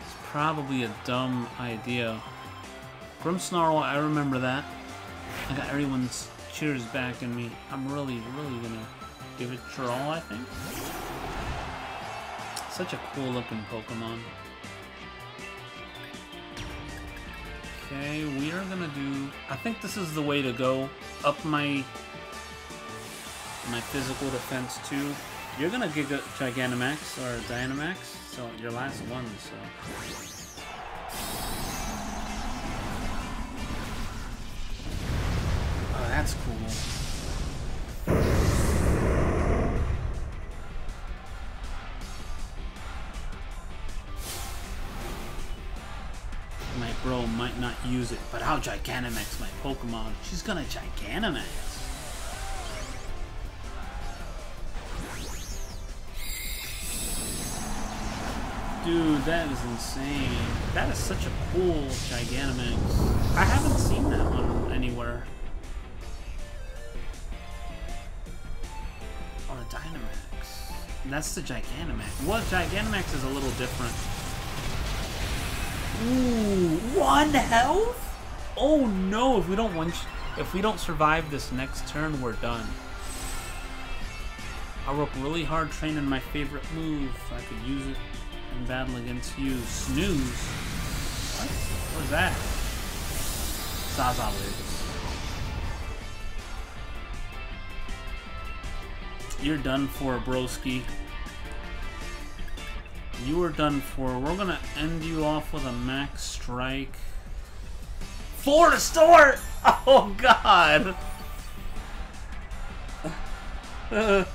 It's probably a dumb idea. Grimmsnarl, I remember that. I got everyone's cheers back in me. I'm really, really gonna give it your all, I think. Such a cool looking Pokemon. Okay, we are gonna do... I think this is the way to go. Up my my physical defense too. You're gonna Giga Gigantamax or Dynamax, so your last one, so. Oh, that's cool. My bro might not use it, but I'll Gigantamax my Pokemon. She's gonna Gigantamax. Dude, that is insane. That is such a cool Gigantamax. I haven't seen that one anywhere. Oh, or a Dynamax. That's the Gigantamax. Well, Gigantamax is a little different. Ooh, one health? Oh no, if we don't one if we don't survive this next turn, we're done. I work really hard training my favorite move I could use it in battle against you. Snooze. What? What is that? Zaza lives. You're done for, broski. You are done for. We're gonna end you off with a max strike. Four to start! (laughs) Oh god! (laughs)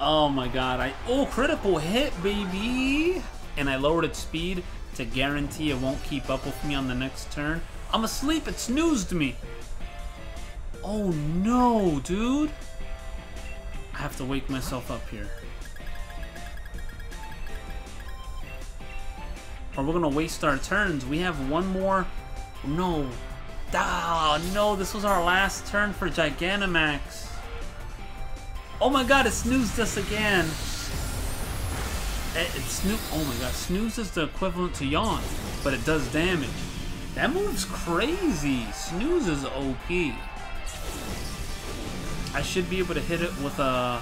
Oh my god, I- Oh, critical hit, baby! And I lowered its speed to guarantee it won't keep up with me on the next turn. I'm asleep, it snoozed me! Oh no, dude! I have to wake myself up here. Or we're gonna waste our turns. We have one more... No. Ah, no, this was our last turn for Gigantamax. Oh my god, it snoozed us again. It, it snoo oh my god, snooze is the equivalent to yawn, but it does damage. That move's crazy. Snooze is OP. I should be able to hit it with a...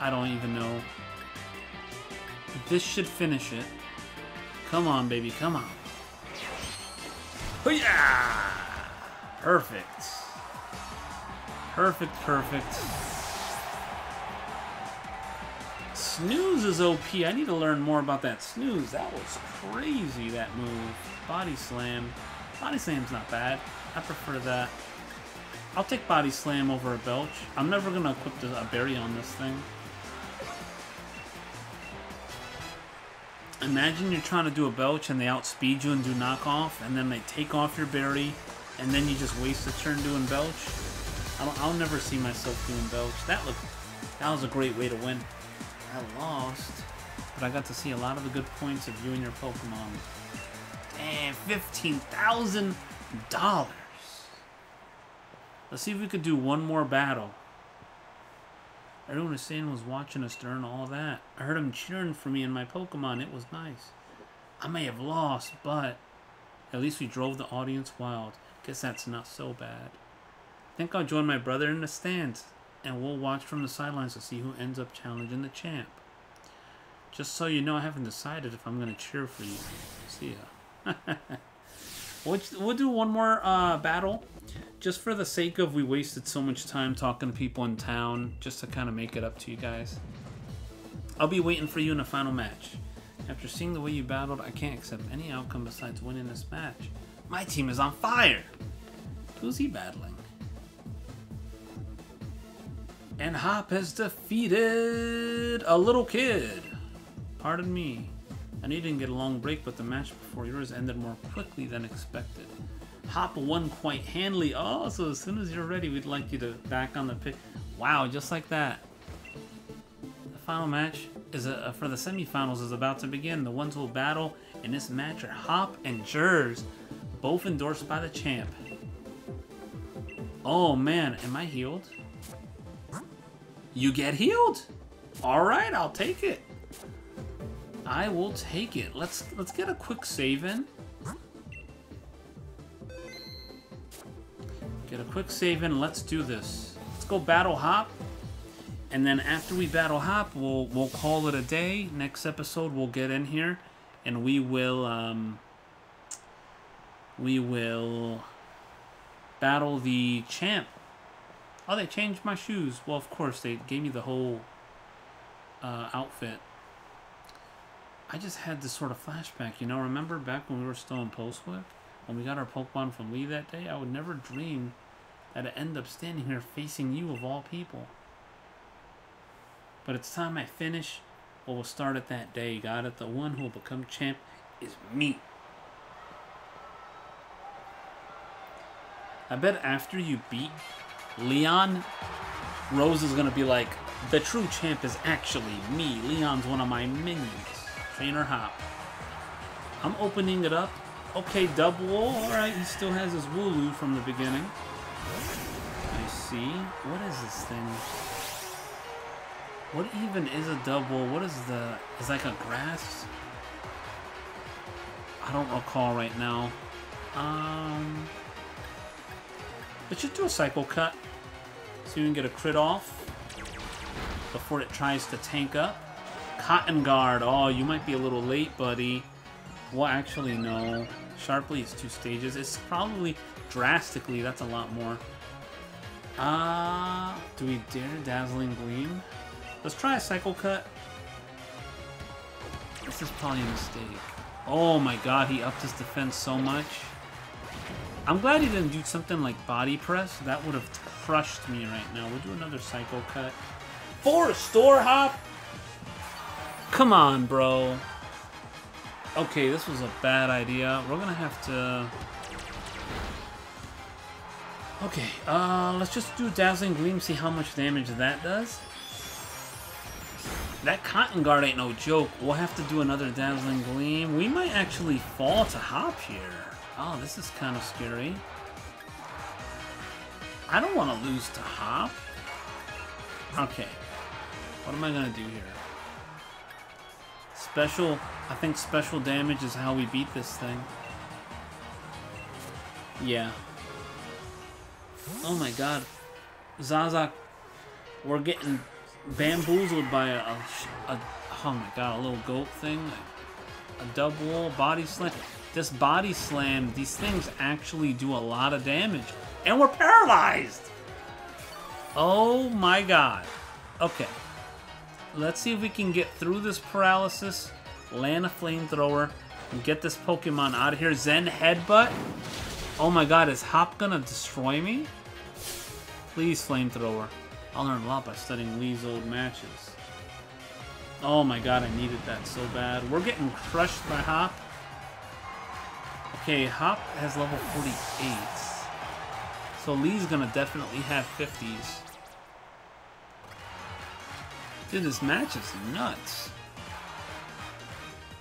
I don't even know. This should finish it. Come on, baby, come on. Yeah! Perfect. Perfect, perfect. Snooze is OP. I need to learn more about that snooze. That was crazy, that move. Body slam. Body slam's not bad. I prefer that. I'll take body slam over a belch. I'm never gonna equip a berry on this thing. Imagine you're trying to do a belch and they outspeed you and do knockoff, and then they take off your berry, and then you just waste a turn doing belch. I'll, I'll never see myself doing belch. That looked, that was a great way to win. I lost, but I got to see a lot of the good points of you and your Pokemon. Damn, fifteen thousand dollars. Let's see if we could do one more battle. Everyone was saying was watching us during all that. I heard them cheering for me and my Pokemon. It was nice. I may have lost, but at least we drove the audience wild. Guess that's not so bad. Think I'll join my brother in the stands, and we'll watch from the sidelines to see who ends up challenging the champ. Just so you know, I haven't decided if I'm going to cheer for you. See ya. (laughs) we'll, we'll do one more uh, battle just for the sake of we wasted so much time talking to people in town, just to kind of make it up to you guys. I'll be waiting for you in a final match. After seeing the way you battled, I can't accept any outcome besides winning this match. My team is on fire! Who's he battling? And Hop has defeated a little kid. Pardon me. I didn't get a long break, but the match before yours ended more quickly than expected. Hop won quite handily. Oh, so as soon as you're ready, we'd like you to back on the pit. Wow, just like that. The final match is a, for the semifinals is about to begin. The ones who will battle in this match are Hop and Jerz, both endorsed by the champ. Oh man, am I healed? You get healed? All right, I'll take it. I will take it. Let's let's get a quick save in. Get a quick save in. Let's do this. Let's go battle Hop. And then after we battle Hop, we'll we'll call it a day. Next episode, we'll get in here, and we will um, we will battle the champ. Oh, they changed my shoes. Well, of course, they gave me the whole uh, outfit. I just had this sort of flashback, you know. Remember back when we were still in Postwick? When we got our Pokemon from Lee that day? I would never dream that I'd end up standing here facing you of all people. But it's time I finish what will start at that day. Got it? The one who will become champ is me. I bet after you beat Leon, Rose is gonna be like, the true champ is actually me. Leon's one of my minions. Trainer Hop. I'm opening it up. Okay, Dubwool. Alright, he still has his Wooloo from the beginning. I see. What is this thing? What even is a Dubwool? What is the... Is like a grass? I don't recall right now. Um... But should do a Psycho Cut. So you can get a crit off. Before it tries to tank up. Cotton Guard. Oh, you might be a little late, buddy. Well, actually, no. Sharply is two stages. It's probably drastically. That's a lot more. Ah, uh, do we dare Dazzling Gleam? Let's try a Psycho Cut. This is probably a mistake. Oh my god, he upped his defense so much. I'm glad he didn't do something like Body Press. That would have crushed me right now. We'll do another Psycho Cut. For a Store Hop? Come on, bro. Okay, this was a bad idea. We're gonna have to... Okay, uh, let's just do Dazzling Gleam, see how much damage that does. That Cotton Guard ain't no joke. We'll have to do another Dazzling Gleam. We might actually fall to Hop here. Oh, this is kind of scary. I don't want to lose to Hop. Okay. What am I going to do here? Special, I think special damage is how we beat this thing. Yeah. Oh my god. Zaza, we're getting bamboozled by a, a, oh my god, a little goat thing. A, a Dubwool body slam. This body slam, these things actually do a lot of damage. And we're paralyzed! Oh my god. Okay. Let's see if we can get through this paralysis, land a flamethrower, and get this Pokemon out of here. Zen Headbutt? Oh my god, is Hop gonna destroy me? Please, flamethrower. I'll learn a lot by studying Lee's old matches. Oh my god, I needed that so bad. We're getting crushed by Hop. Okay, Hop has level 48. So Lee's gonna definitely have 50s. Dude, this match is nuts.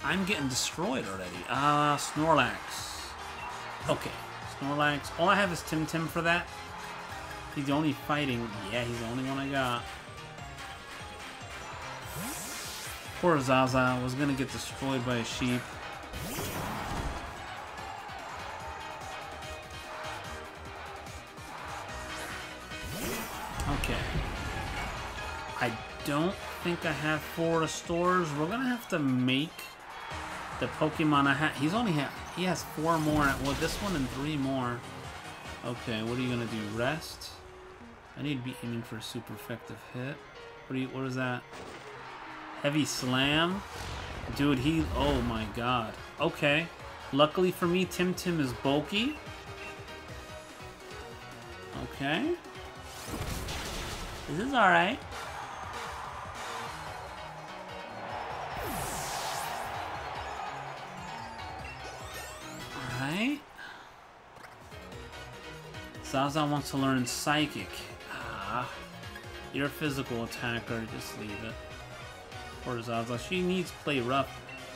I'm getting destroyed already. Ah, uh, Snorlax. Okay, Snorlax. All I have is Tim Tim for that. He's the only fighting. Yeah, he's the only one I got. Poor Zaza was gonna get destroyed by a sheep. Okay. I don't think I have Full Restores. We're gonna have to make the Pokemon I have. He's only. He has four more. Well, this one and three more. Okay, what are you gonna do? Rest. I need to be aiming for a super effective hit. What, you, what is that? Heavy slam? Dude, he... Oh my god. Okay. Luckily for me, Tim Tim is bulky. Okay. This is alright. Alright. Zaza wants to learn Psychic. You're a physical attacker, just leave it. Poor Zaza. She needs play rough.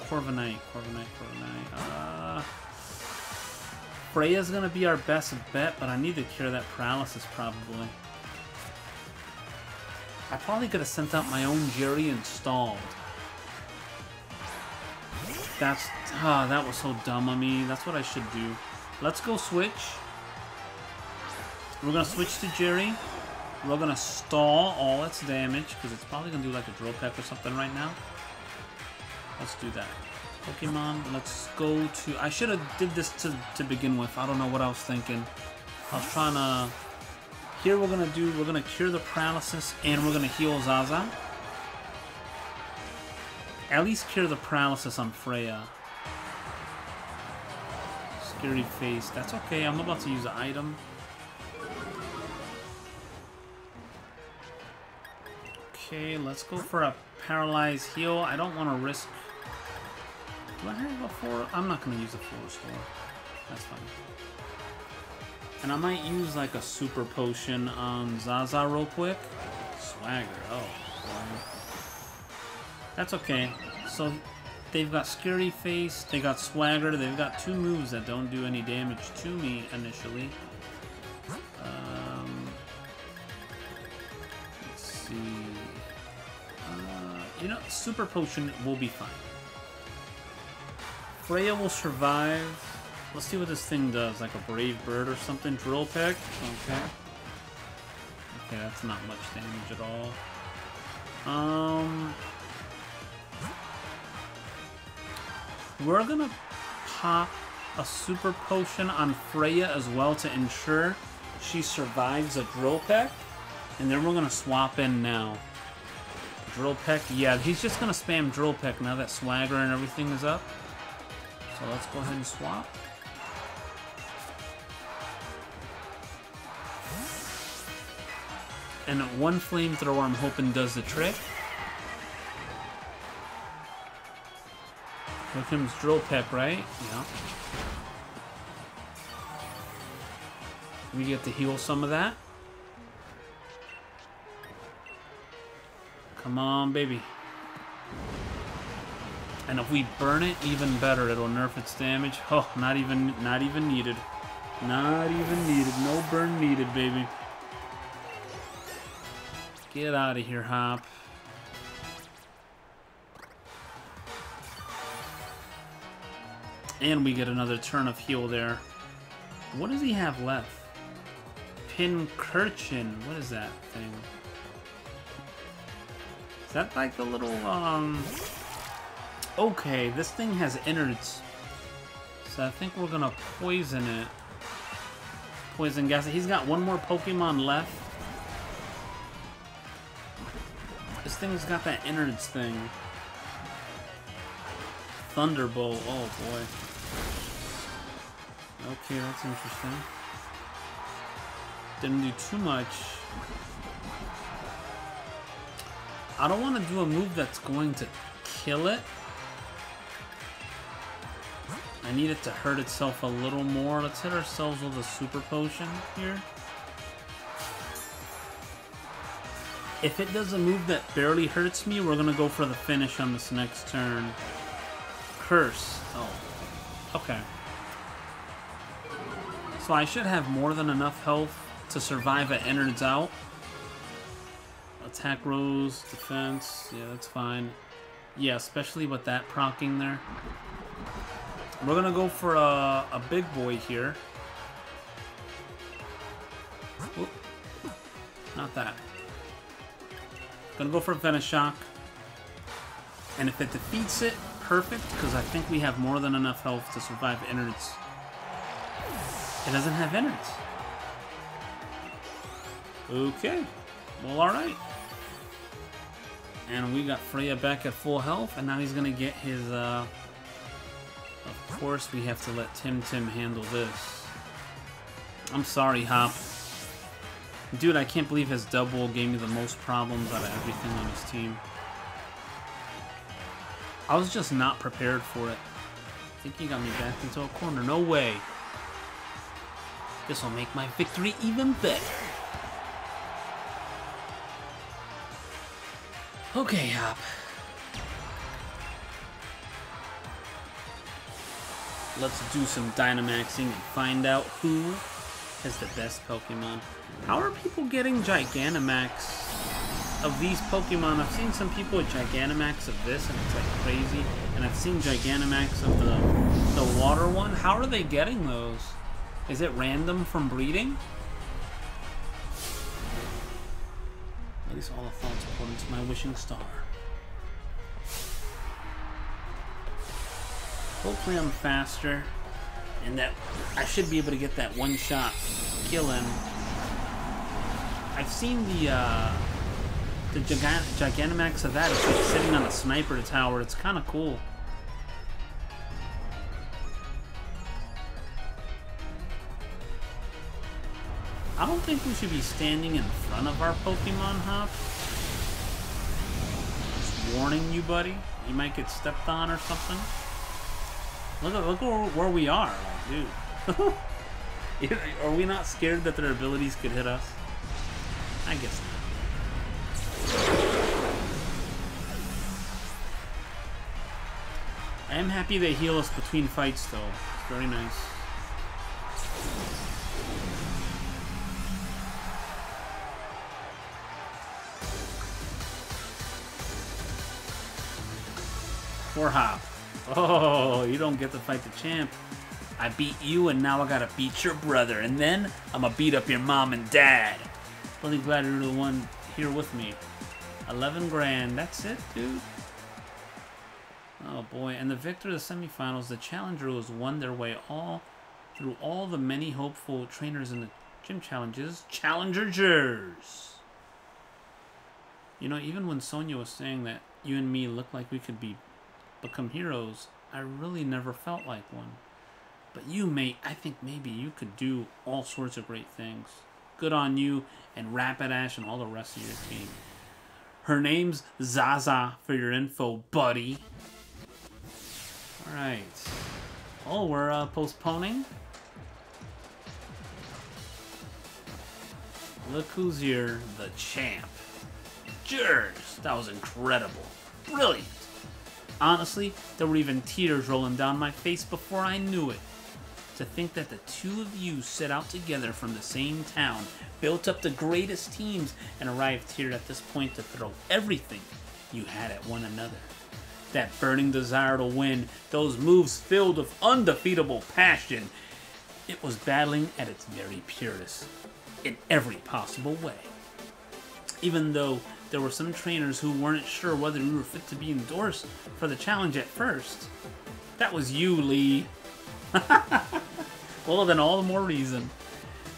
Corviknight, Corviknight, Corviknight. Uh, Freya's gonna be our best bet, but I need to cure that paralysis probably. I probably could have sent out my own Jerry installed. That's ah, that was so dumb of me. That's what I should do. Let's go switch. We're gonna switch to Jerry. We're gonna stall all its damage, because it's probably gonna do like a drill peck or something right now. Let's do that. Pokemon, let's go to... I should have did this to, to begin with. I don't know what I was thinking. I was trying to... Here we're gonna do, we're gonna cure the paralysis and we're gonna heal Zaza. At least cure the paralysis on Freya. Scary face, that's okay, I'm about to use an item. Okay, let's go for a paralyzed heal. I don't want to risk... Do I have a four? I'm not going to use a Full Restore. That's fine. And I might use like a super potion on Zaza real quick. Swagger, oh boy. That's okay. So they've got Scary Face, they got Swagger, they've got two moves that don't do any damage to me initially. Um, let's see. Uh, you know, Super Potion will be fine. Freya will survive. Let's see what this thing does, like a Brave Bird or something. Drill Peck? Okay. Okay, that's not much damage at all. Um... We're gonna pop a Super Potion on Freya as well to ensure she survives a Drill Peck. And then we're gonna swap in now. Drill Peck, yeah, he's just gonna spam Drill Peck now that Swagger and everything is up. So let's go ahead and swap. And one flamethrower I'm hoping does the trick. Here comes Drill Peck, right? Yeah. We get to heal some of that. Come on, baby. And if we burn it, even better. It'll nerf its damage. Oh, not even, not even needed. Not even needed. No burn needed, baby. Get out of here, Hop. And we get another turn of heal there. What does he have left? Pincurchin. What is that thing? Is that like the little, um... Okay, this thing has innards. So I think we're gonna poison it. Poison gas. He's got one more Pokemon left. This thing's got that innards thing. Thunderbolt. Oh boy. Okay, that's interesting. Didn't do too much. I don't want to do a move that's going to kill it. I need it to hurt itself a little more. Let's hit ourselves with a super potion here. If it does a move that barely hurts me, we're going to go for the finish on this next turn. Curse. Oh. Okay. So I should have more than enough health to survive at innards out. Attack rose, defense. Yeah, that's fine. Yeah, especially with that procking there. We're going to go for a, a big boy here. Oop. Not that. Gonna go for a Venoshock. And if it defeats it, perfect, because I think we have more than enough health to survive innards. It doesn't have innards. Okay. Well, alright. And we got Freya back at full health, and now he's gonna get his, uh... Of course we have to let Tim Tim handle this. I'm sorry, Hop. Dude, I can't believe his Dubwool gave me the most problems out of everything on his team. I was just not prepared for it. I think he got me back into a corner. No way. This will make my victory even better. Okay, Hop. Let's do some Dynamaxing and find out who has the best Pokemon. How are people getting Gigantamax of these Pokemon? I've seen some people with Gigantamax of this, and it's like crazy. And I've seen Gigantamax of the the water one. How are they getting those? Is it random from breeding? At least all the thoughts according to my wishing star. Hopefully I'm faster, and that I should be able to get that one shot kill him I've seen the uh, the Gigant Gigantamax of that. It's like sitting on a sniper tower. It's kind of cool. I don't think we should be standing in front of our Pokemon Hop. Just warning you, buddy. You might get stepped on or something. Look at look where, where we are, dude. (laughs) are we not scared that their abilities could hit us? I guess not. I am happy they heal us between fights, though. It's very nice. Four hop. Oh, you don't get to fight the champ. I beat you, and now I gotta beat your brother, and then I'm gonna beat up your mom and dad. Really glad you're the one here with me. 11 grand, that's it, dude. Oh boy, and the victor of the semifinals, the challenger was won their way all through all the many hopeful trainers in the gym challenges. Challengers! You know, even when Sonia was saying that you and me look like we could be become heroes, I really never felt like one. But you, mate, I think maybe you could do all sorts of great things. Good on you and Rapidash and all the rest of your team. Her name's Zaza for your info, buddy. Alright. Oh, we're uh, postponing? Look who's here, the champ. Jerz, that was incredible. Brilliant. Honestly, there were even tears rolling down my face before I knew it. To think that the two of you set out together from the same town, built up the greatest teams, and arrived here at this point to throw everything you had at one another. That burning desire to win, those moves filled with undefeatable passion. It was battling at its very purest, in every possible way. Even though there were some trainers who weren't sure whether you were fit to be endorsed for the challenge at first. That was you, Lee. (laughs) well, then all the more reason.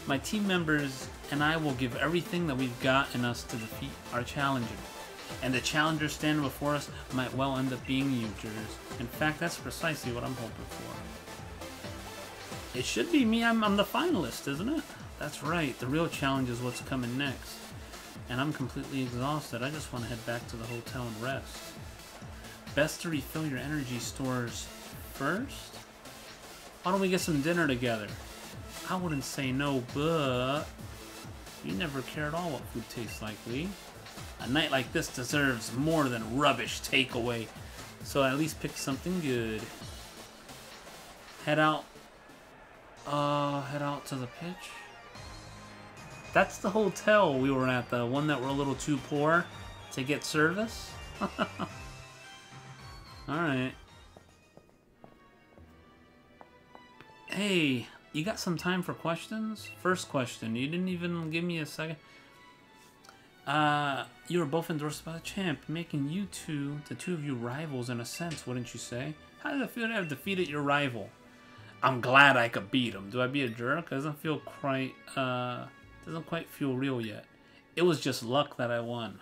My team members and I will give everything that we've got in us to defeat our challenger. And the challenger standing before us might well end up being you, Jerz. In fact, that's precisely what I'm hoping for. It should be me. I'm, I'm the finalist, isn't it? That's right. The real challenge is what's coming next and I'm completely exhausted. I just want to head back to the hotel and rest. Best to refill your energy stores first? Why don't we get some dinner together? I wouldn't say no, but you never care at all what food tastes like, Lee. A night like this deserves more than rubbish takeaway, so at least pick something good. Head out. Uh, head out to the pitch. That's the hotel we were at, the one that were a little too poor to get service? (laughs) Alright. Hey, you got some time for questions? First question, you didn't even give me a second. Uh, you were both endorsed by the champ, making you two, the two of you rivals in a sense, wouldn't you say? How does it feel to have defeated your rival? I'm glad I could beat him. Do I be a jerk? It doesn't feel quite, uh, doesn't quite feel real yet. It was just luck that I won.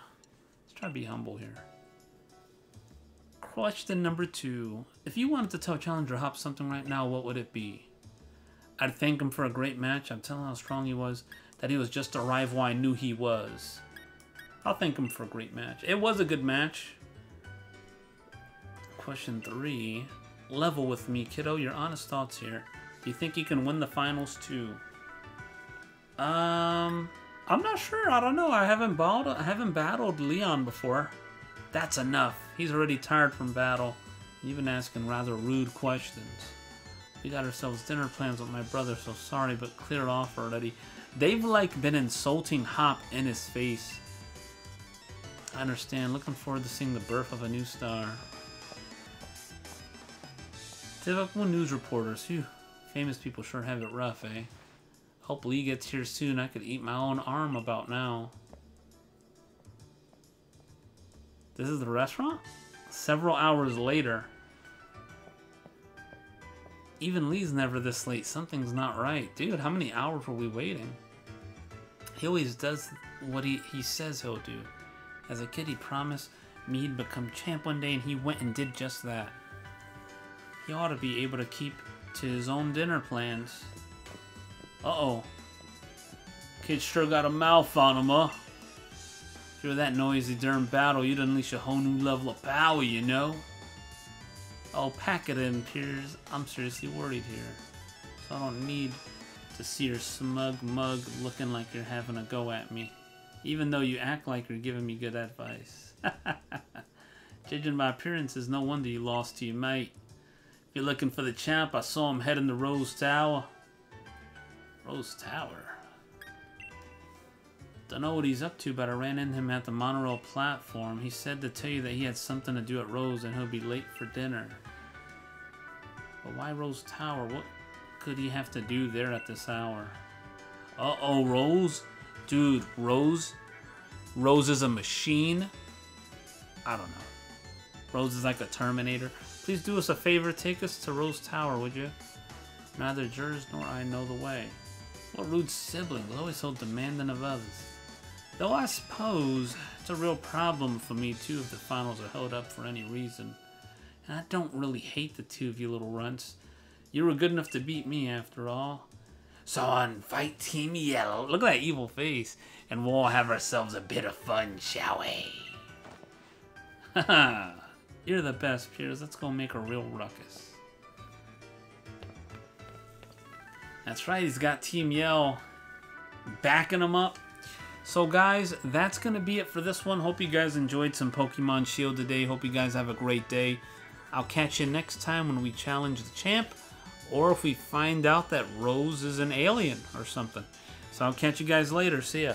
Let's try to be humble here. Question number two. If you wanted to tell Challenger Hop something right now, what would it be? I'd thank him for a great match. I'd tell him how strong he was, that he was just a rival I knew he was. I'll thank him for a great match. It was a good match. Question three. Level with me, kiddo. Your honest thoughts here. Do you think you can win the finals too? Um, I'm not sure. I don't know. I haven't battled. I haven't battled Leon before. That's enough. He's already tired from battle. Even asking rather rude questions. We got ourselves dinner plans with my brother, so sorry, but clear it off already. They've like been insulting Hop in his face. I understand. Looking forward to seeing the birth of a new star. Typical news reporters. Phew. Famous people sure have it rough, eh? Hope Lee gets here soon. I could eat my own arm about now. This is the restaurant? Several hours later. Even Lee's never this late. Something's not right. Dude, how many hours were we waiting? He always does what he, he says he'll do. As a kid, he promised me he'd become champ one day, and he went and did just that. He ought to be able to keep to his own dinner plans. Uh-oh. Kid sure got a mouth on him, huh? Hear that noisy during battle, you'd unleash a whole new level of power, you know? Oh, pack it in, Piers. I'm seriously worried here. So I don't need to see your smug mug looking like you're having a go at me. Even though you act like you're giving me good advice. (laughs) Judging by appearances, no wonder you lost to your mate. If you're looking for the champ, I saw him heading to Rose Tower. Rose Tower? Don't know what he's up to, but I ran into him at the monorail platform. He said to tell you that he had something to do at Rose and he'll be late for dinner. But why Rose Tower? What could he have to do there at this hour? Uh-oh, Rose? Dude, Rose? Rose is a machine? I don't know. Rose is like a Terminator. Please do us a favor, take us to Rose Tower, would you? Neither Jerz nor I know the way. What rude sibling, always so demanding of others. Though I suppose it's a real problem for me too if the finals are held up for any reason. And I don't really hate the two of you little runts. You were good enough to beat me after all. So on, fight Team Yell. Look at that evil face. And we'll have ourselves a bit of fun, shall we? Haha. (laughs) You're the best, Piers. Let's go make a real ruckus. That's right, he's got Team Yell backing him up. So guys, that's going to be it for this one. Hope you guys enjoyed some Pokemon Shield today. Hope you guys have a great day. I'll catch you next time when we challenge the champ. Or if we find out that Rose is an alien or something. So I'll catch you guys later. See ya.